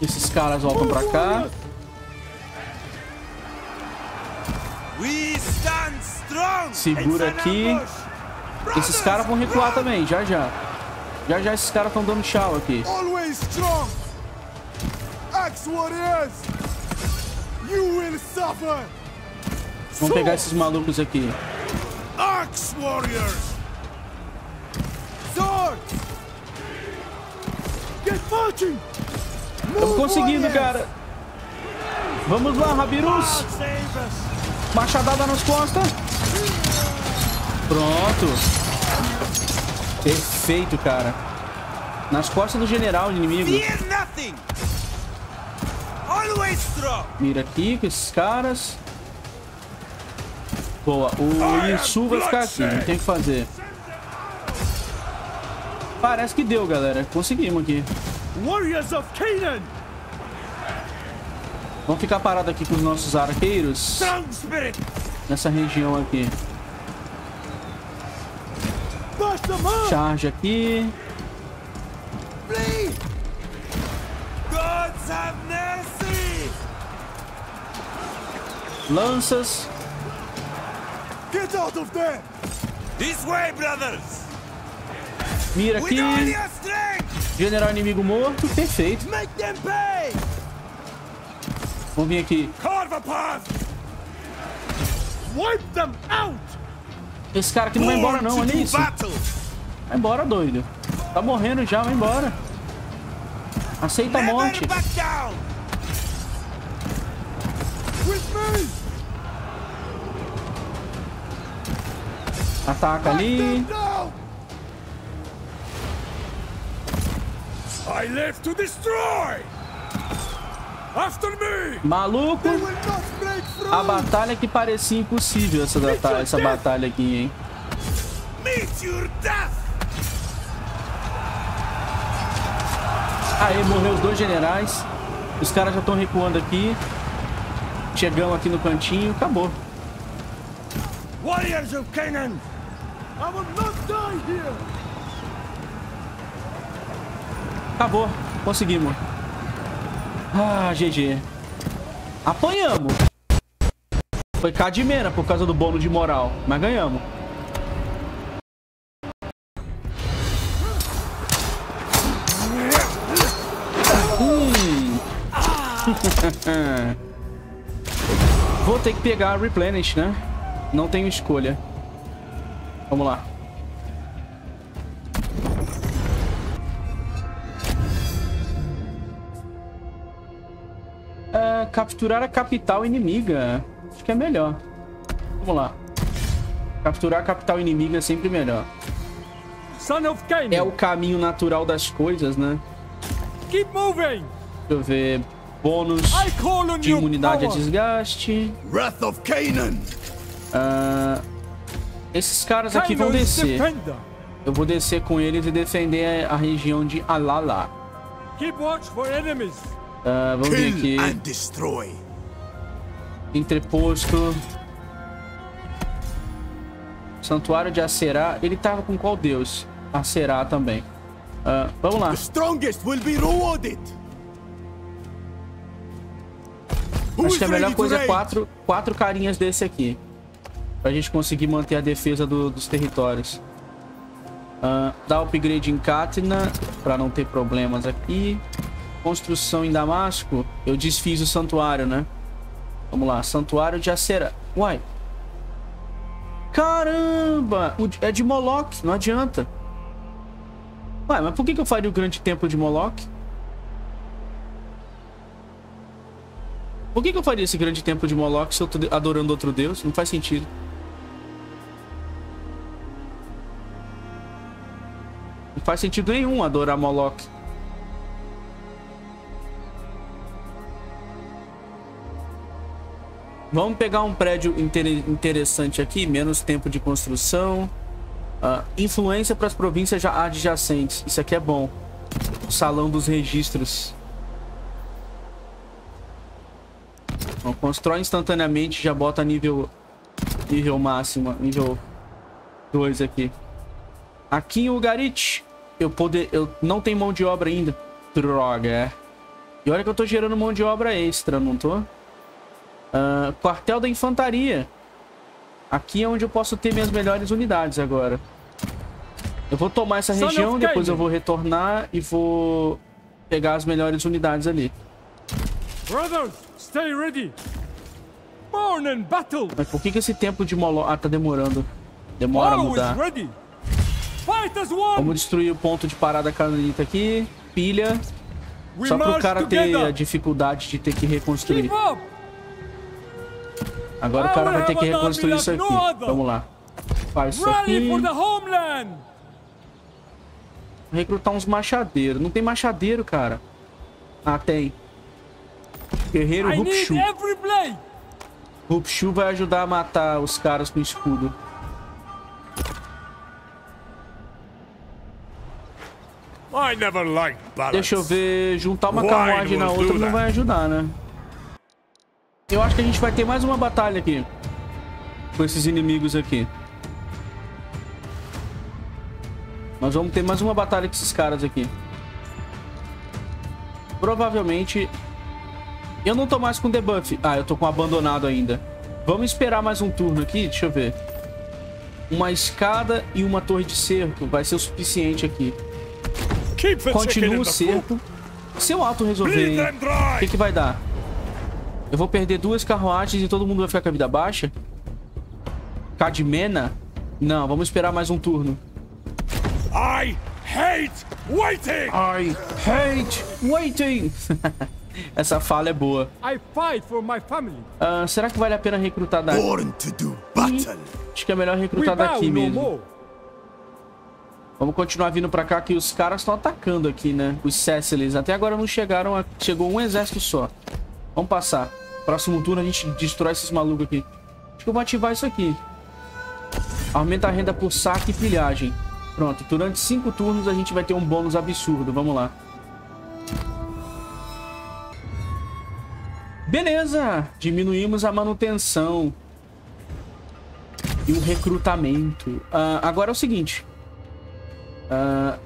Esses caras voltam pra cá. We stand strong! Segura aqui. Esses caras vão recuar também, já já. Já já esses caras estão dando tchau aqui. Vamos pegar esses malucos aqui. Axe warriors! Estamos conseguindo, cara. Vamos lá, Rabirus. Us! Machadada nas costas. Pronto. Perfeito, cara. Nas costas do general inimigo. Mira aqui com esses caras. Boa. O Isu vai ficar aqui. Não tem o que fazer. Parece que deu, galera. Conseguimos aqui. Warriors of Canaan! Vamos ficar parado aqui com os nossos arqueiros. Nessa região aqui. Charge aqui. Flee! Gods have mercy! Lanças. Get out of there! This way, brothers! Mira aqui. General inimigo morto. Perfeito. Vamos vir aqui. Esse cara aqui não vai embora não, olha isso. Vai embora, doido. Tá morrendo já, vai embora. Aceita a morte. Ataca ali. I live to destroy! After me! Maluco. A batalha que parecia impossível, essa, data- essa batalha aqui, hein? Meet your death! Aí, morreu os dois generais. Os caras já estão recuando aqui. Chegamos aqui no cantinho. Acabou. Warriors of Canaan! I will not die here! Acabou. Conseguimos. Ah, GG. Apanhamos. Foi cadimena por causa do bônus de moral. Mas ganhamos. Hum. <laughs> Vou ter que pegar a Replenish, né? Não tenho escolha. Vamos lá. Capturar a capital inimiga. Acho que é melhor. Vamos lá. Capturar a capital inimiga é sempre melhor. Son of Cain. É o caminho natural das coisas, né? Keep moving. Deixa eu ver. Bônus de imunidade a desgaste. Wrath of Canaan! Ah, esses caras aqui vão descer. Eu vou descer com eles e defender a região de Alala. Keep watch for enemies. Ah, vamos ver aqui. Kill and destroy! Entreposto. Santuário de Acerá. Ele tava com qual deus? Acerá também. Ah, vamos lá. The strongest will be rewarded! Who Acho que a melhor coisa é quatro, quatro carinhas desse aqui. Pra gente conseguir manter a defesa do- dos territórios. Ah, dá upgrade em Katna, pra não ter problemas aqui. Construção em Damasco. Eu desfiz o santuário, né? Vamos lá, santuário de Acera. Uai. Caramba! É de Moloch, não adianta. Ué, mas por que eu faria o grande templo de Moloch? Por que, eu faria esse grande templo de Moloch se eu tô adorando outro deus? Não faz sentido. Não faz sentido nenhum adorar Moloch. Vamos pegar um prédio intere- interessante aqui, menos tempo de construção. Ah, influência para as províncias já adjacentes. Isso aqui é bom. O salão dos registros. Então, constrói instantaneamente, já bota nível nível máximo, nível 2 aqui. Aqui em Ugarit, eu poder, eu não tenho mão de obra ainda. Droga, é. E olha que eu tô gerando mão de obra extra, não tô? Ah, quartel da infantaria. Aqui é onde eu posso ter minhas melhores unidades agora. Eu vou tomar essa of região, depois eu vou retornar e vou pegar as melhores unidades ali. Brothers, stay ready. Born in battle. Mas por que, que esse tempo de Molo... Ah, tá demorando. Demora a mudar. ready. Fight as one. Vamos destruir o ponto de parada canalita aqui. Pilha. Só pro cara ter a dificuldade de ter que reconstruir. Keep up. Agora o cara vai ter que reconstruir isso aqui. Vamos lá. Faz isso aqui. homeland. Recrutar uns machadeiros. Não tem machadeiro, cara. Ah, tem. Guerreiro Rupchu. Rupchu vai ajudar a matar os caras com escudo. Deixa eu ver. Juntar uma carruagem na outra não vai ajudar, né? Eu acho que a gente vai ter mais uma batalha aqui. Com esses inimigos aqui. Nós vamos ter mais uma batalha com esses caras aqui. Provavelmente... Eu não tô mais com debuff. Ah, eu tô com abandonado ainda. Vamos esperar mais um turno aqui. Deixa eu ver. Uma escada e uma torre de cerco vai ser o suficiente aqui. Continua in o cerco. Se eu auto resolver, Bleed hein? them o que, que vai dar? Eu vou perder duas carruagens e todo mundo vai ficar com a vida baixa? Cadmena? Não, vamos esperar mais um turno. I hate waiting. I hate waiting. <laughs> Essa fala é boa. I fight for my family. Ah, será que vale a pena recrutar daqui? Born to do battle! Acho que é melhor recrutar daqui mesmo. more. Vamos continuar vindo pra cá que os caras estão atacando aqui, né? Os Céciles. Até agora não chegaram. A... Chegou um exército só. Vamos passar. Próximo turno a gente destrói esses malucos aqui. Acho que eu vou ativar isso aqui. Aumenta a renda por saque e pilhagem. Pronto. Durante cinco turnos a gente vai ter um bônus absurdo. Vamos lá. Beleza. Diminuímos a manutenção. E o recrutamento. Ah, agora é o seguinte. Ah,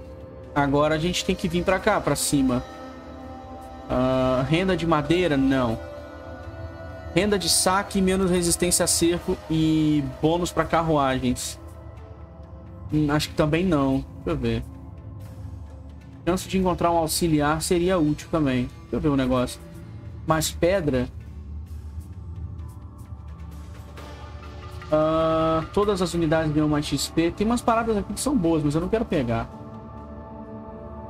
agora a gente tem que vir pra cá, pra cima. Ah, renda de madeira? Não. Renda de saque, menos resistência a cerco e bônus pra carruagens. Hum, acho que também não. Deixa eu ver. Chance de encontrar um auxiliar seria útil também. Deixa eu ver o negócio. Mais pedra. Ah, todas as unidades ganham mais XP. Tem umas paradas aqui que são boas, mas eu não quero pegar.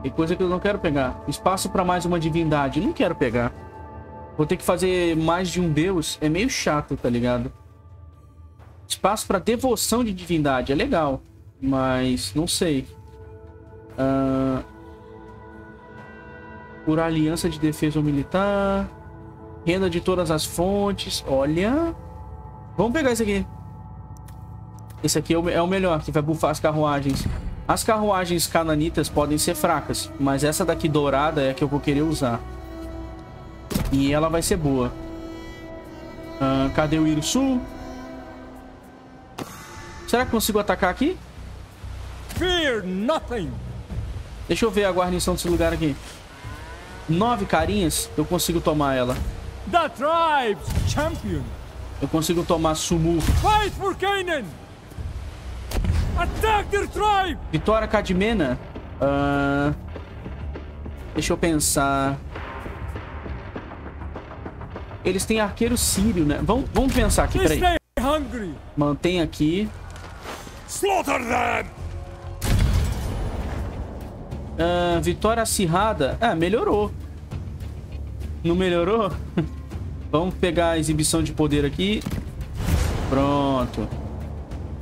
Tem coisa que eu não quero pegar. Espaço para mais uma divindade. Não quero pegar. Vou ter que fazer mais de um deus. É meio chato, tá ligado? Espaço para devoção de divindade. É legal. Mas não sei. Uh... Por aliança de defesa militar. Renda de todas as fontes. Olha. Vamos pegar esse aqui. Esse aqui é o, é melhor, que vai buffar as carruagens. As carruagens cananitas podem ser fracas, mas essa daqui dourada é a que eu vou querer usar. E ela vai ser boa. Uh, cadê o Irsu? Será que consigo atacar aqui? Fear nothing. Deixa eu ver a guarnição desse lugar aqui. Nove carinhas, eu consigo tomar ela. The tribe's champion. Eu consigo tomar Sumu. Fight for Canaan. Vitória Cadmena. Uh... Deixa eu pensar. Eles têm arqueiro sírio, né? Vamos, vamos pensar aqui, peraí. Mantém aqui. Slaughter them! Uh, vitória acirrada. Ah, melhorou. Não melhorou? <laughs> Vamos pegar a exibição de poder aqui. Pronto.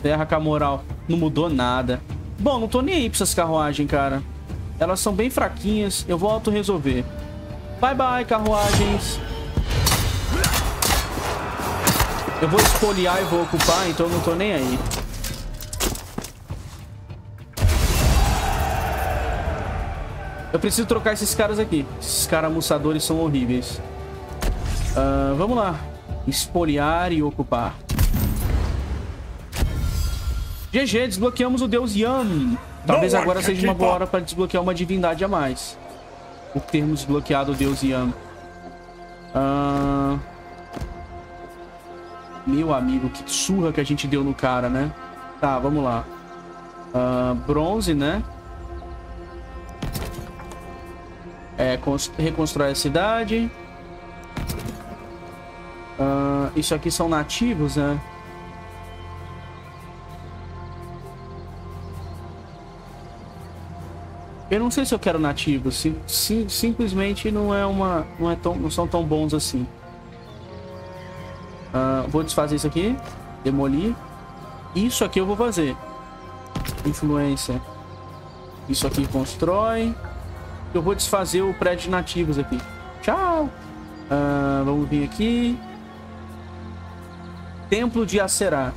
Terra com a moral. Não mudou nada. Bom, não tô nem aí pra essas carruagens, cara. Elas são bem fraquinhas. Eu vou auto-resolver. Bye, bye, carruagens. Eu vou espoliar e vou ocupar, então não tô nem aí. Eu preciso trocar esses caras aqui. Esses caramuçadores são horríveis. Uh, vamos lá. Espoliar e ocupar. GG, desbloqueamos o deus Yam. Talvez agora seja uma boa hora para desbloquear uma divindade a mais. Por termos desbloqueado o deus Yam. Uh... Meu amigo, que surra que a gente deu no cara, né? Tá, vamos lá. Uh, bronze, né? É, reconstrói a cidade. Uh, isso aqui são nativos, né? Eu não sei se eu quero nativos. Sim, sim, simplesmente não é uma, não é tão, não são tão bons assim. Uh, vou desfazer isso aqui, demolir. Isso aqui eu vou fazer. Influência. Isso aqui constrói. Eu vou desfazer o prédio de nativos aqui. Tchau. Uh, vamos vir aqui. Templo de Acerá.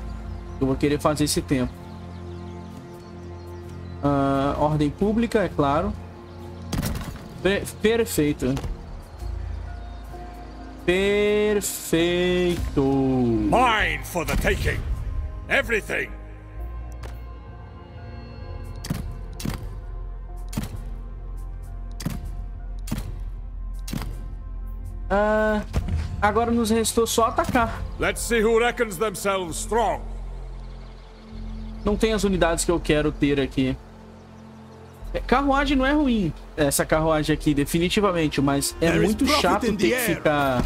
Eu vou querer fazer esse templo. Ordem pública, é claro. perfeito. Perfeito. Mine for the taking. Everything. Uh, agora nos restou só atacar. Let's see who reckons themselves strong. Não tem as unidades que eu quero ter aqui. É, carruagem não é ruim, essa carruagem aqui, definitivamente, mas é muito chato ter que ficar...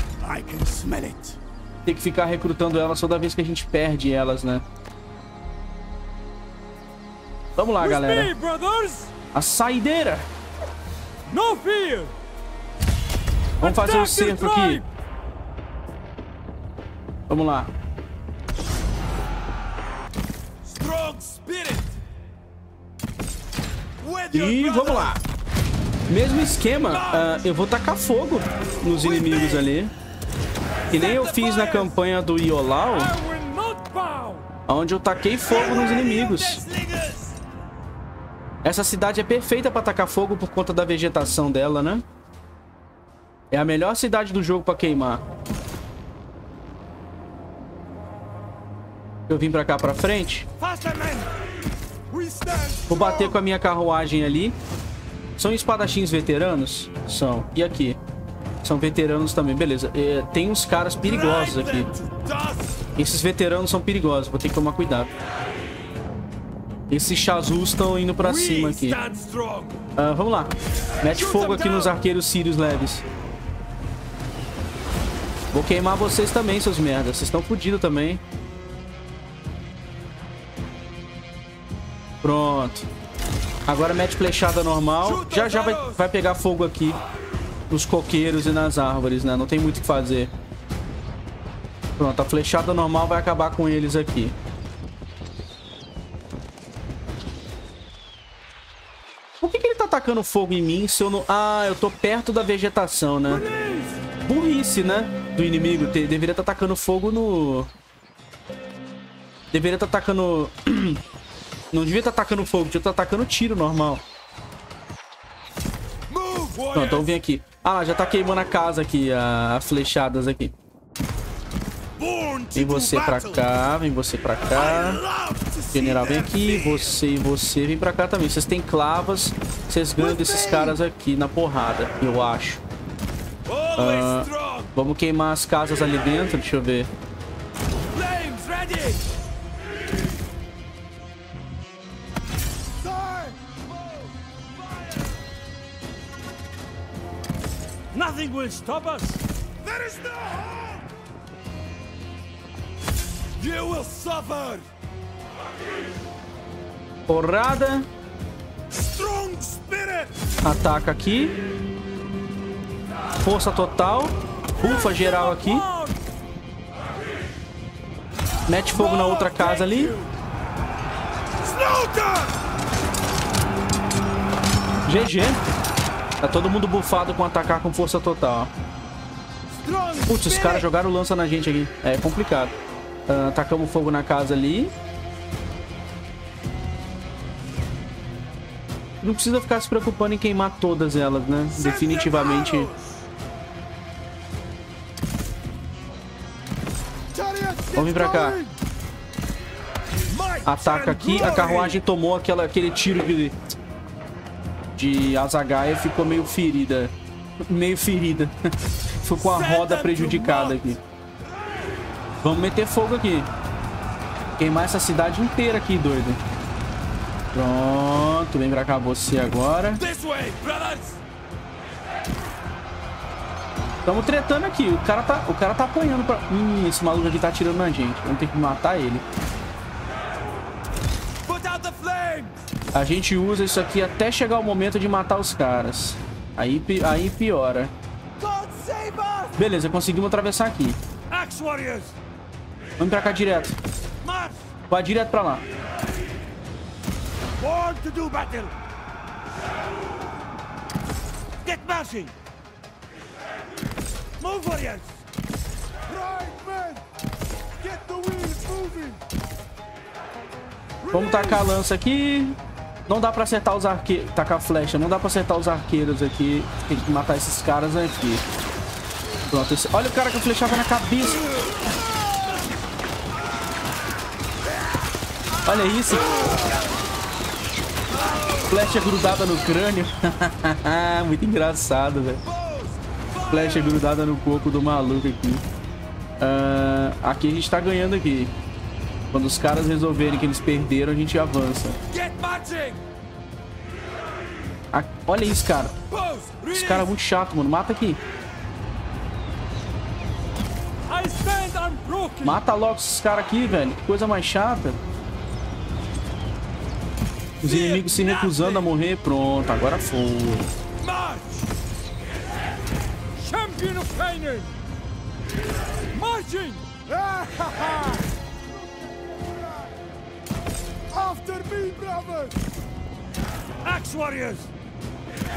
Ter que ficar recrutando elas toda vez que a gente perde elas, né? Vamos lá, galera. A saideira. No fear. Vamos fazer o um cerco aqui. Vamos lá. E vamos lá. Mesmo esquema, uh, eu vou tacar fogo nos inimigos ali. Que nem eu fiz na campanha do Iolau. Onde eu taquei fogo nos inimigos. Essa cidade é perfeita para tacar fogo por conta da vegetação dela, né? É a melhor cidade do jogo pra queimar. Eu vim pra cá pra frente. Vou bater com a minha carruagem ali. São espadachins veteranos? São. E aqui? São veteranos também. Beleza. É, tem uns caras perigosos aqui. Esses veteranos são perigosos. Vou ter que tomar cuidado. Esses chazus estão indo pra cima aqui. Uh, vamos lá. Mete fogo aqui nos arqueiros sírios leves. Vou queimar vocês também, seus merdas. Vocês estão fodidos também. Pronto. Agora mete flechada normal. Já já vai, vai pegar fogo aqui. Nos coqueiros e nas árvores, né? Não tem muito o que fazer. Pronto, a flechada normal vai acabar com eles aqui. Por que, que ele tá atacando fogo em mim se eu não... Ah, eu tô perto da vegetação, né? Burrice, né? Do inimigo. Deveria estar tá atacando fogo no... Deveria estar tá atacando... <clears throat> não devia estar tá atacando fogo, devia estar tá atacando tiro normal. Pronto, então vem aqui. Ah, já tá queimando a casa aqui, as flechadas aqui. Vem você pra cá, vem você pra cá. General, vem aqui. Você e você vem pra cá também. Vocês têm clavas. Vocês ganham desses caras aqui na porrada, eu acho. Ah, vamos queimar as casas ali dentro. Deixa eu ver. Nothing will stop us. There is no hope! You will suffer! Porrada. Strong spirit! Ataca aqui. Força total. Bufa geral aqui. Mete fogo na outra casa ali. GG. Tá todo mundo bufado com atacar com força total. Putz, os caras jogaram lança na gente aqui. É complicado. Uh, tacamos fogo na casa ali. Não precisa ficar se preocupando em queimar todas elas, né? Definitivamente. Vamos vir pra cá. Ataca aqui. A carruagem tomou aquela, aquele tiro de, de Azagaia ficou meio ferida. Meio ferida. <laughs> Ficou com a roda prejudicada aqui. Vamos meter fogo aqui. Queimar essa cidade inteira aqui, doido. Pronto, vem pra cá você agora. Estamos tretando aqui. O cara tá, o cara tá apanhando pra... Hum, esse maluco aqui tá atirando na gente. Vamos ter que matar ele. A gente usa isso aqui até chegar o momento de matar os caras. Aí, aí piora. Beleza, conseguimos atravessar aqui. Vamos pra cá direto. Vai direto pra lá. Born to do battle. Get marching. Move, warriors. Right, men. Get the wheels moving. Vamos tacar a lança aqui. Não dá pra acertar os arqueiros. Tacar flecha. Não dá pra acertar os arqueiros aqui. Tem que matar esses caras aqui. Pronto. Esse... Olha o cara que a flechava na cabeça. Olha isso. Flecha grudada no crânio. <laughs> Muito engraçado, velho. Flecha grudada no corpo do maluco aqui. Uh, aqui a gente tá ganhando aqui. Quando os caras resolverem que eles perderam, a gente avança. Ah, olha isso, cara. Esse cara é muito chato, mano. Mata aqui. Mata logo esses caras aqui, velho. Que coisa mais chata. Os inimigos se recusando a morrer. Pronto, agora foi. Champion of Canaan! Marching! <laughs>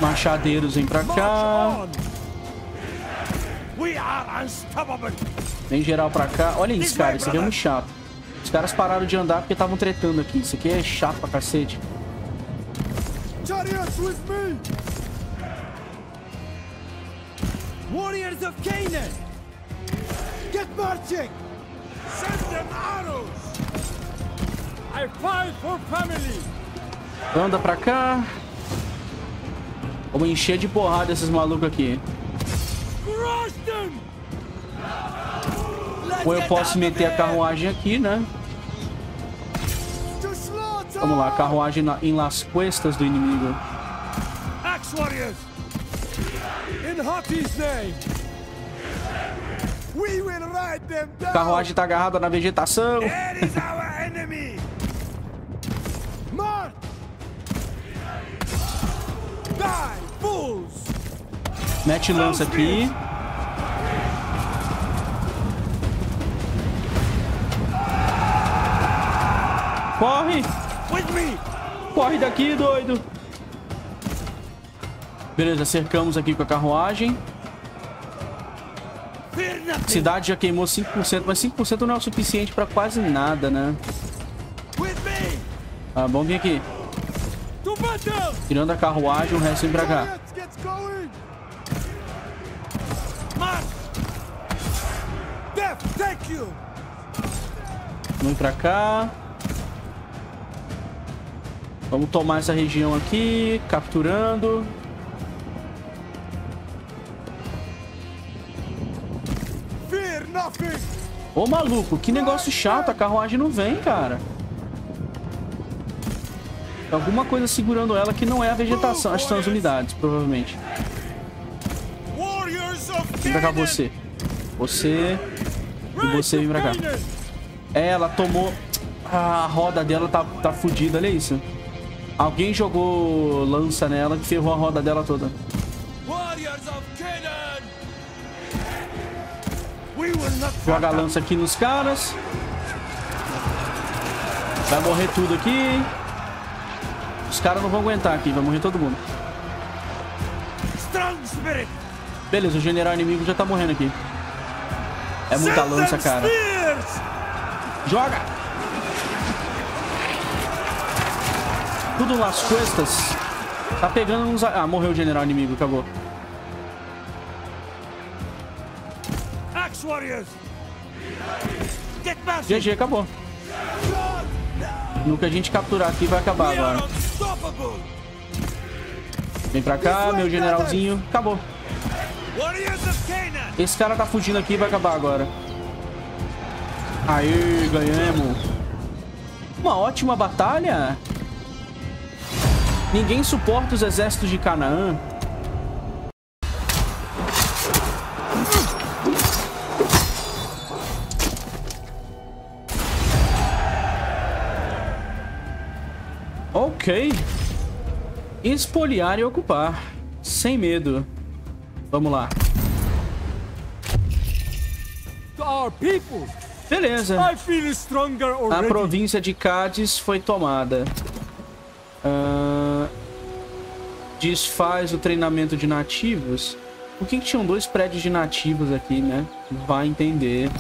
Machadeiros, vem pra cá. Vem geral pra cá. Olha isso, cara. Isso aqui é muito chato. Os caras pararam de andar porque estavam tretando aqui. Isso aqui é chato pra cacete. Chariots with me! Warriors of Canaan! Get marching! Send them arrows! Anda pra cá. Vamos encher de porrada esses malucos aqui. Ou eu posso meter a carruagem aqui, né? Vamos lá, carruagem na, em las cuestas do inimigo. Axe Warriors! In name! We will ride them A down. carruagem tá agarrada na vegetação. Mete lança aqui. Corre! With me. Corre daqui, doido! Beleza, cercamos aqui com a carruagem. Cidade já queimou 5%, mas 5% não é o suficiente pra quase nada, né? Ah, vamos vir aqui. Tirando a carruagem, o resto vem pra cá. Vem pra cá. Vamos tomar essa região aqui, capturando. Ô, maluco, que negócio chato. A carruagem não vem, cara. Alguma coisa segurando ela que não é a vegetação. Acho que são as unidades, provavelmente. Vem pra cá você. Você. E você vem pra cá. É, ela tomou... A roda dela tá, tá fudida, olha isso. Alguém jogou lança nela que ferrou a roda dela toda. Joga a lança aqui nos caras. Vai morrer tudo aqui. Caras não vão aguentar aqui, vai morrer todo mundo. strong spirit. Beleza, o general inimigo já tá morrendo aqui. É muita lança, cara. Joga! Tudo nas costas. Tá pegando uns... Ah, morreu o general inimigo, acabou. Axe warriors. GG, acabou. No que a gente capturar aqui vai acabar agora. Vem pra cá, meu generalzinho. Acabou. Esse cara tá fugindo aqui e vai acabar agora. Aê, ganhamos. Uma ótima batalha. Ninguém suporta os exércitos de Canaã. Ok. Espoliar e ocupar. Sem medo. Vamos lá. Beleza. A província de Cádiz foi tomada. Ah, desfaz o treinamento de nativos. Por que, que tinham dois prédios de nativos aqui, né? Vai entender.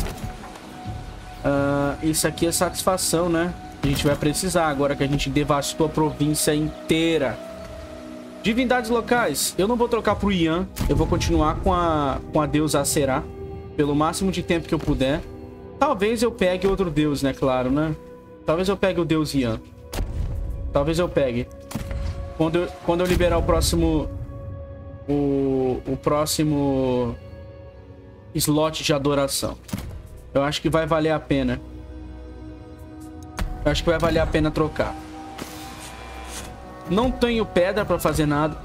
Ah, isso aqui é satisfação, né? A gente vai precisar agora que a gente devastou a província inteira. Divindades locais. Eu não vou trocar pro Ian. Eu vou continuar com a, com a deusa Acerá. Pelo máximo de tempo que eu puder. Talvez eu pegue outro deus, né? Claro, né? Talvez eu pegue o deus Ian. Talvez eu pegue. Quando eu, quando eu liberar o próximo... O, o próximo... Slot de adoração. Eu acho que vai valer a pena. Eu acho que vai valer a pena trocar. Não tenho pedra pra fazer nada.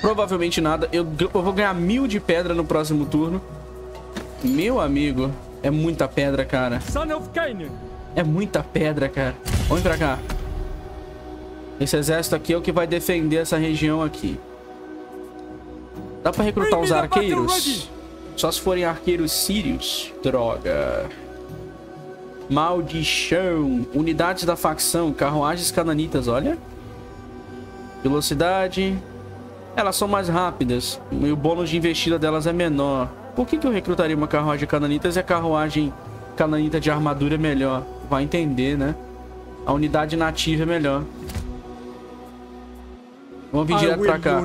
Provavelmente nada. Eu, eu vou ganhar mil de pedra no próximo turno. Meu amigo, é muita pedra, cara. É muita pedra, cara. Vamos pra cá. Esse exército aqui é o que vai defender essa região aqui. Dá pra recrutar os arqueiros? Só se forem arqueiros sírios. Droga. Maldição. Unidades da facção. Carruagens cananitas, olha. Velocidade. Elas são mais rápidas. E o bônus de investida delas é menor. Por que, que eu recrutaria uma carruagem cananitas e a carruagem cananita de armadura é melhor? Vai entender, né? A unidade nativa é melhor. Vamos vir direto pra cá.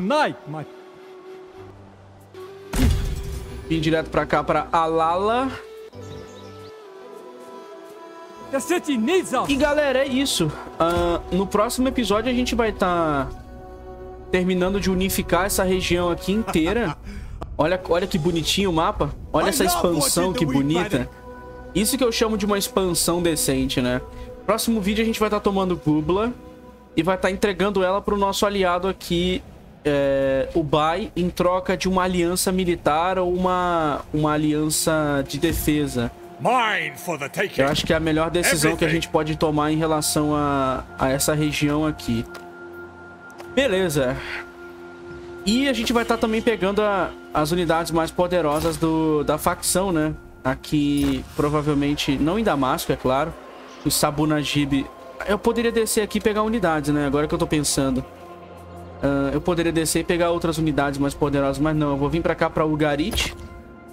Vim direto pra cá, pra Alala. The city needs us. E galera, é isso. Ah, no próximo episódio a gente vai estar terminando de unificar essa região aqui inteira. <laughs> Olha, olha que bonitinho o mapa. Olha essa expansão que bonita. Isso que eu chamo de uma expansão decente, né? Próximo vídeo a gente vai estar tomando Kubla e vai estar entregando ela pro nosso aliado aqui é, o Bai em troca de uma aliança militar ou uma, uma aliança de defesa. Mine for the taking. Eu acho que é a melhor decisão que a gente pode tomar em relação a, a essa região aqui. Beleza. E a gente vai estar tá também pegando a, as unidades mais poderosas do, da facção, né? Aqui, provavelmente, não em Damasco, é claro. O Sabu Najib. Eu poderia descer aqui e pegar unidades, né? Agora que eu tô pensando. Uh, eu poderia descer e pegar outras unidades mais poderosas, mas não. Eu vou vir pra cá, pra Ugarit,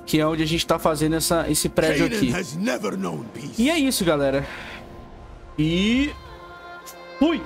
que é onde a gente tá fazendo essa, esse prédio aqui. E é isso, galera. E... Fui!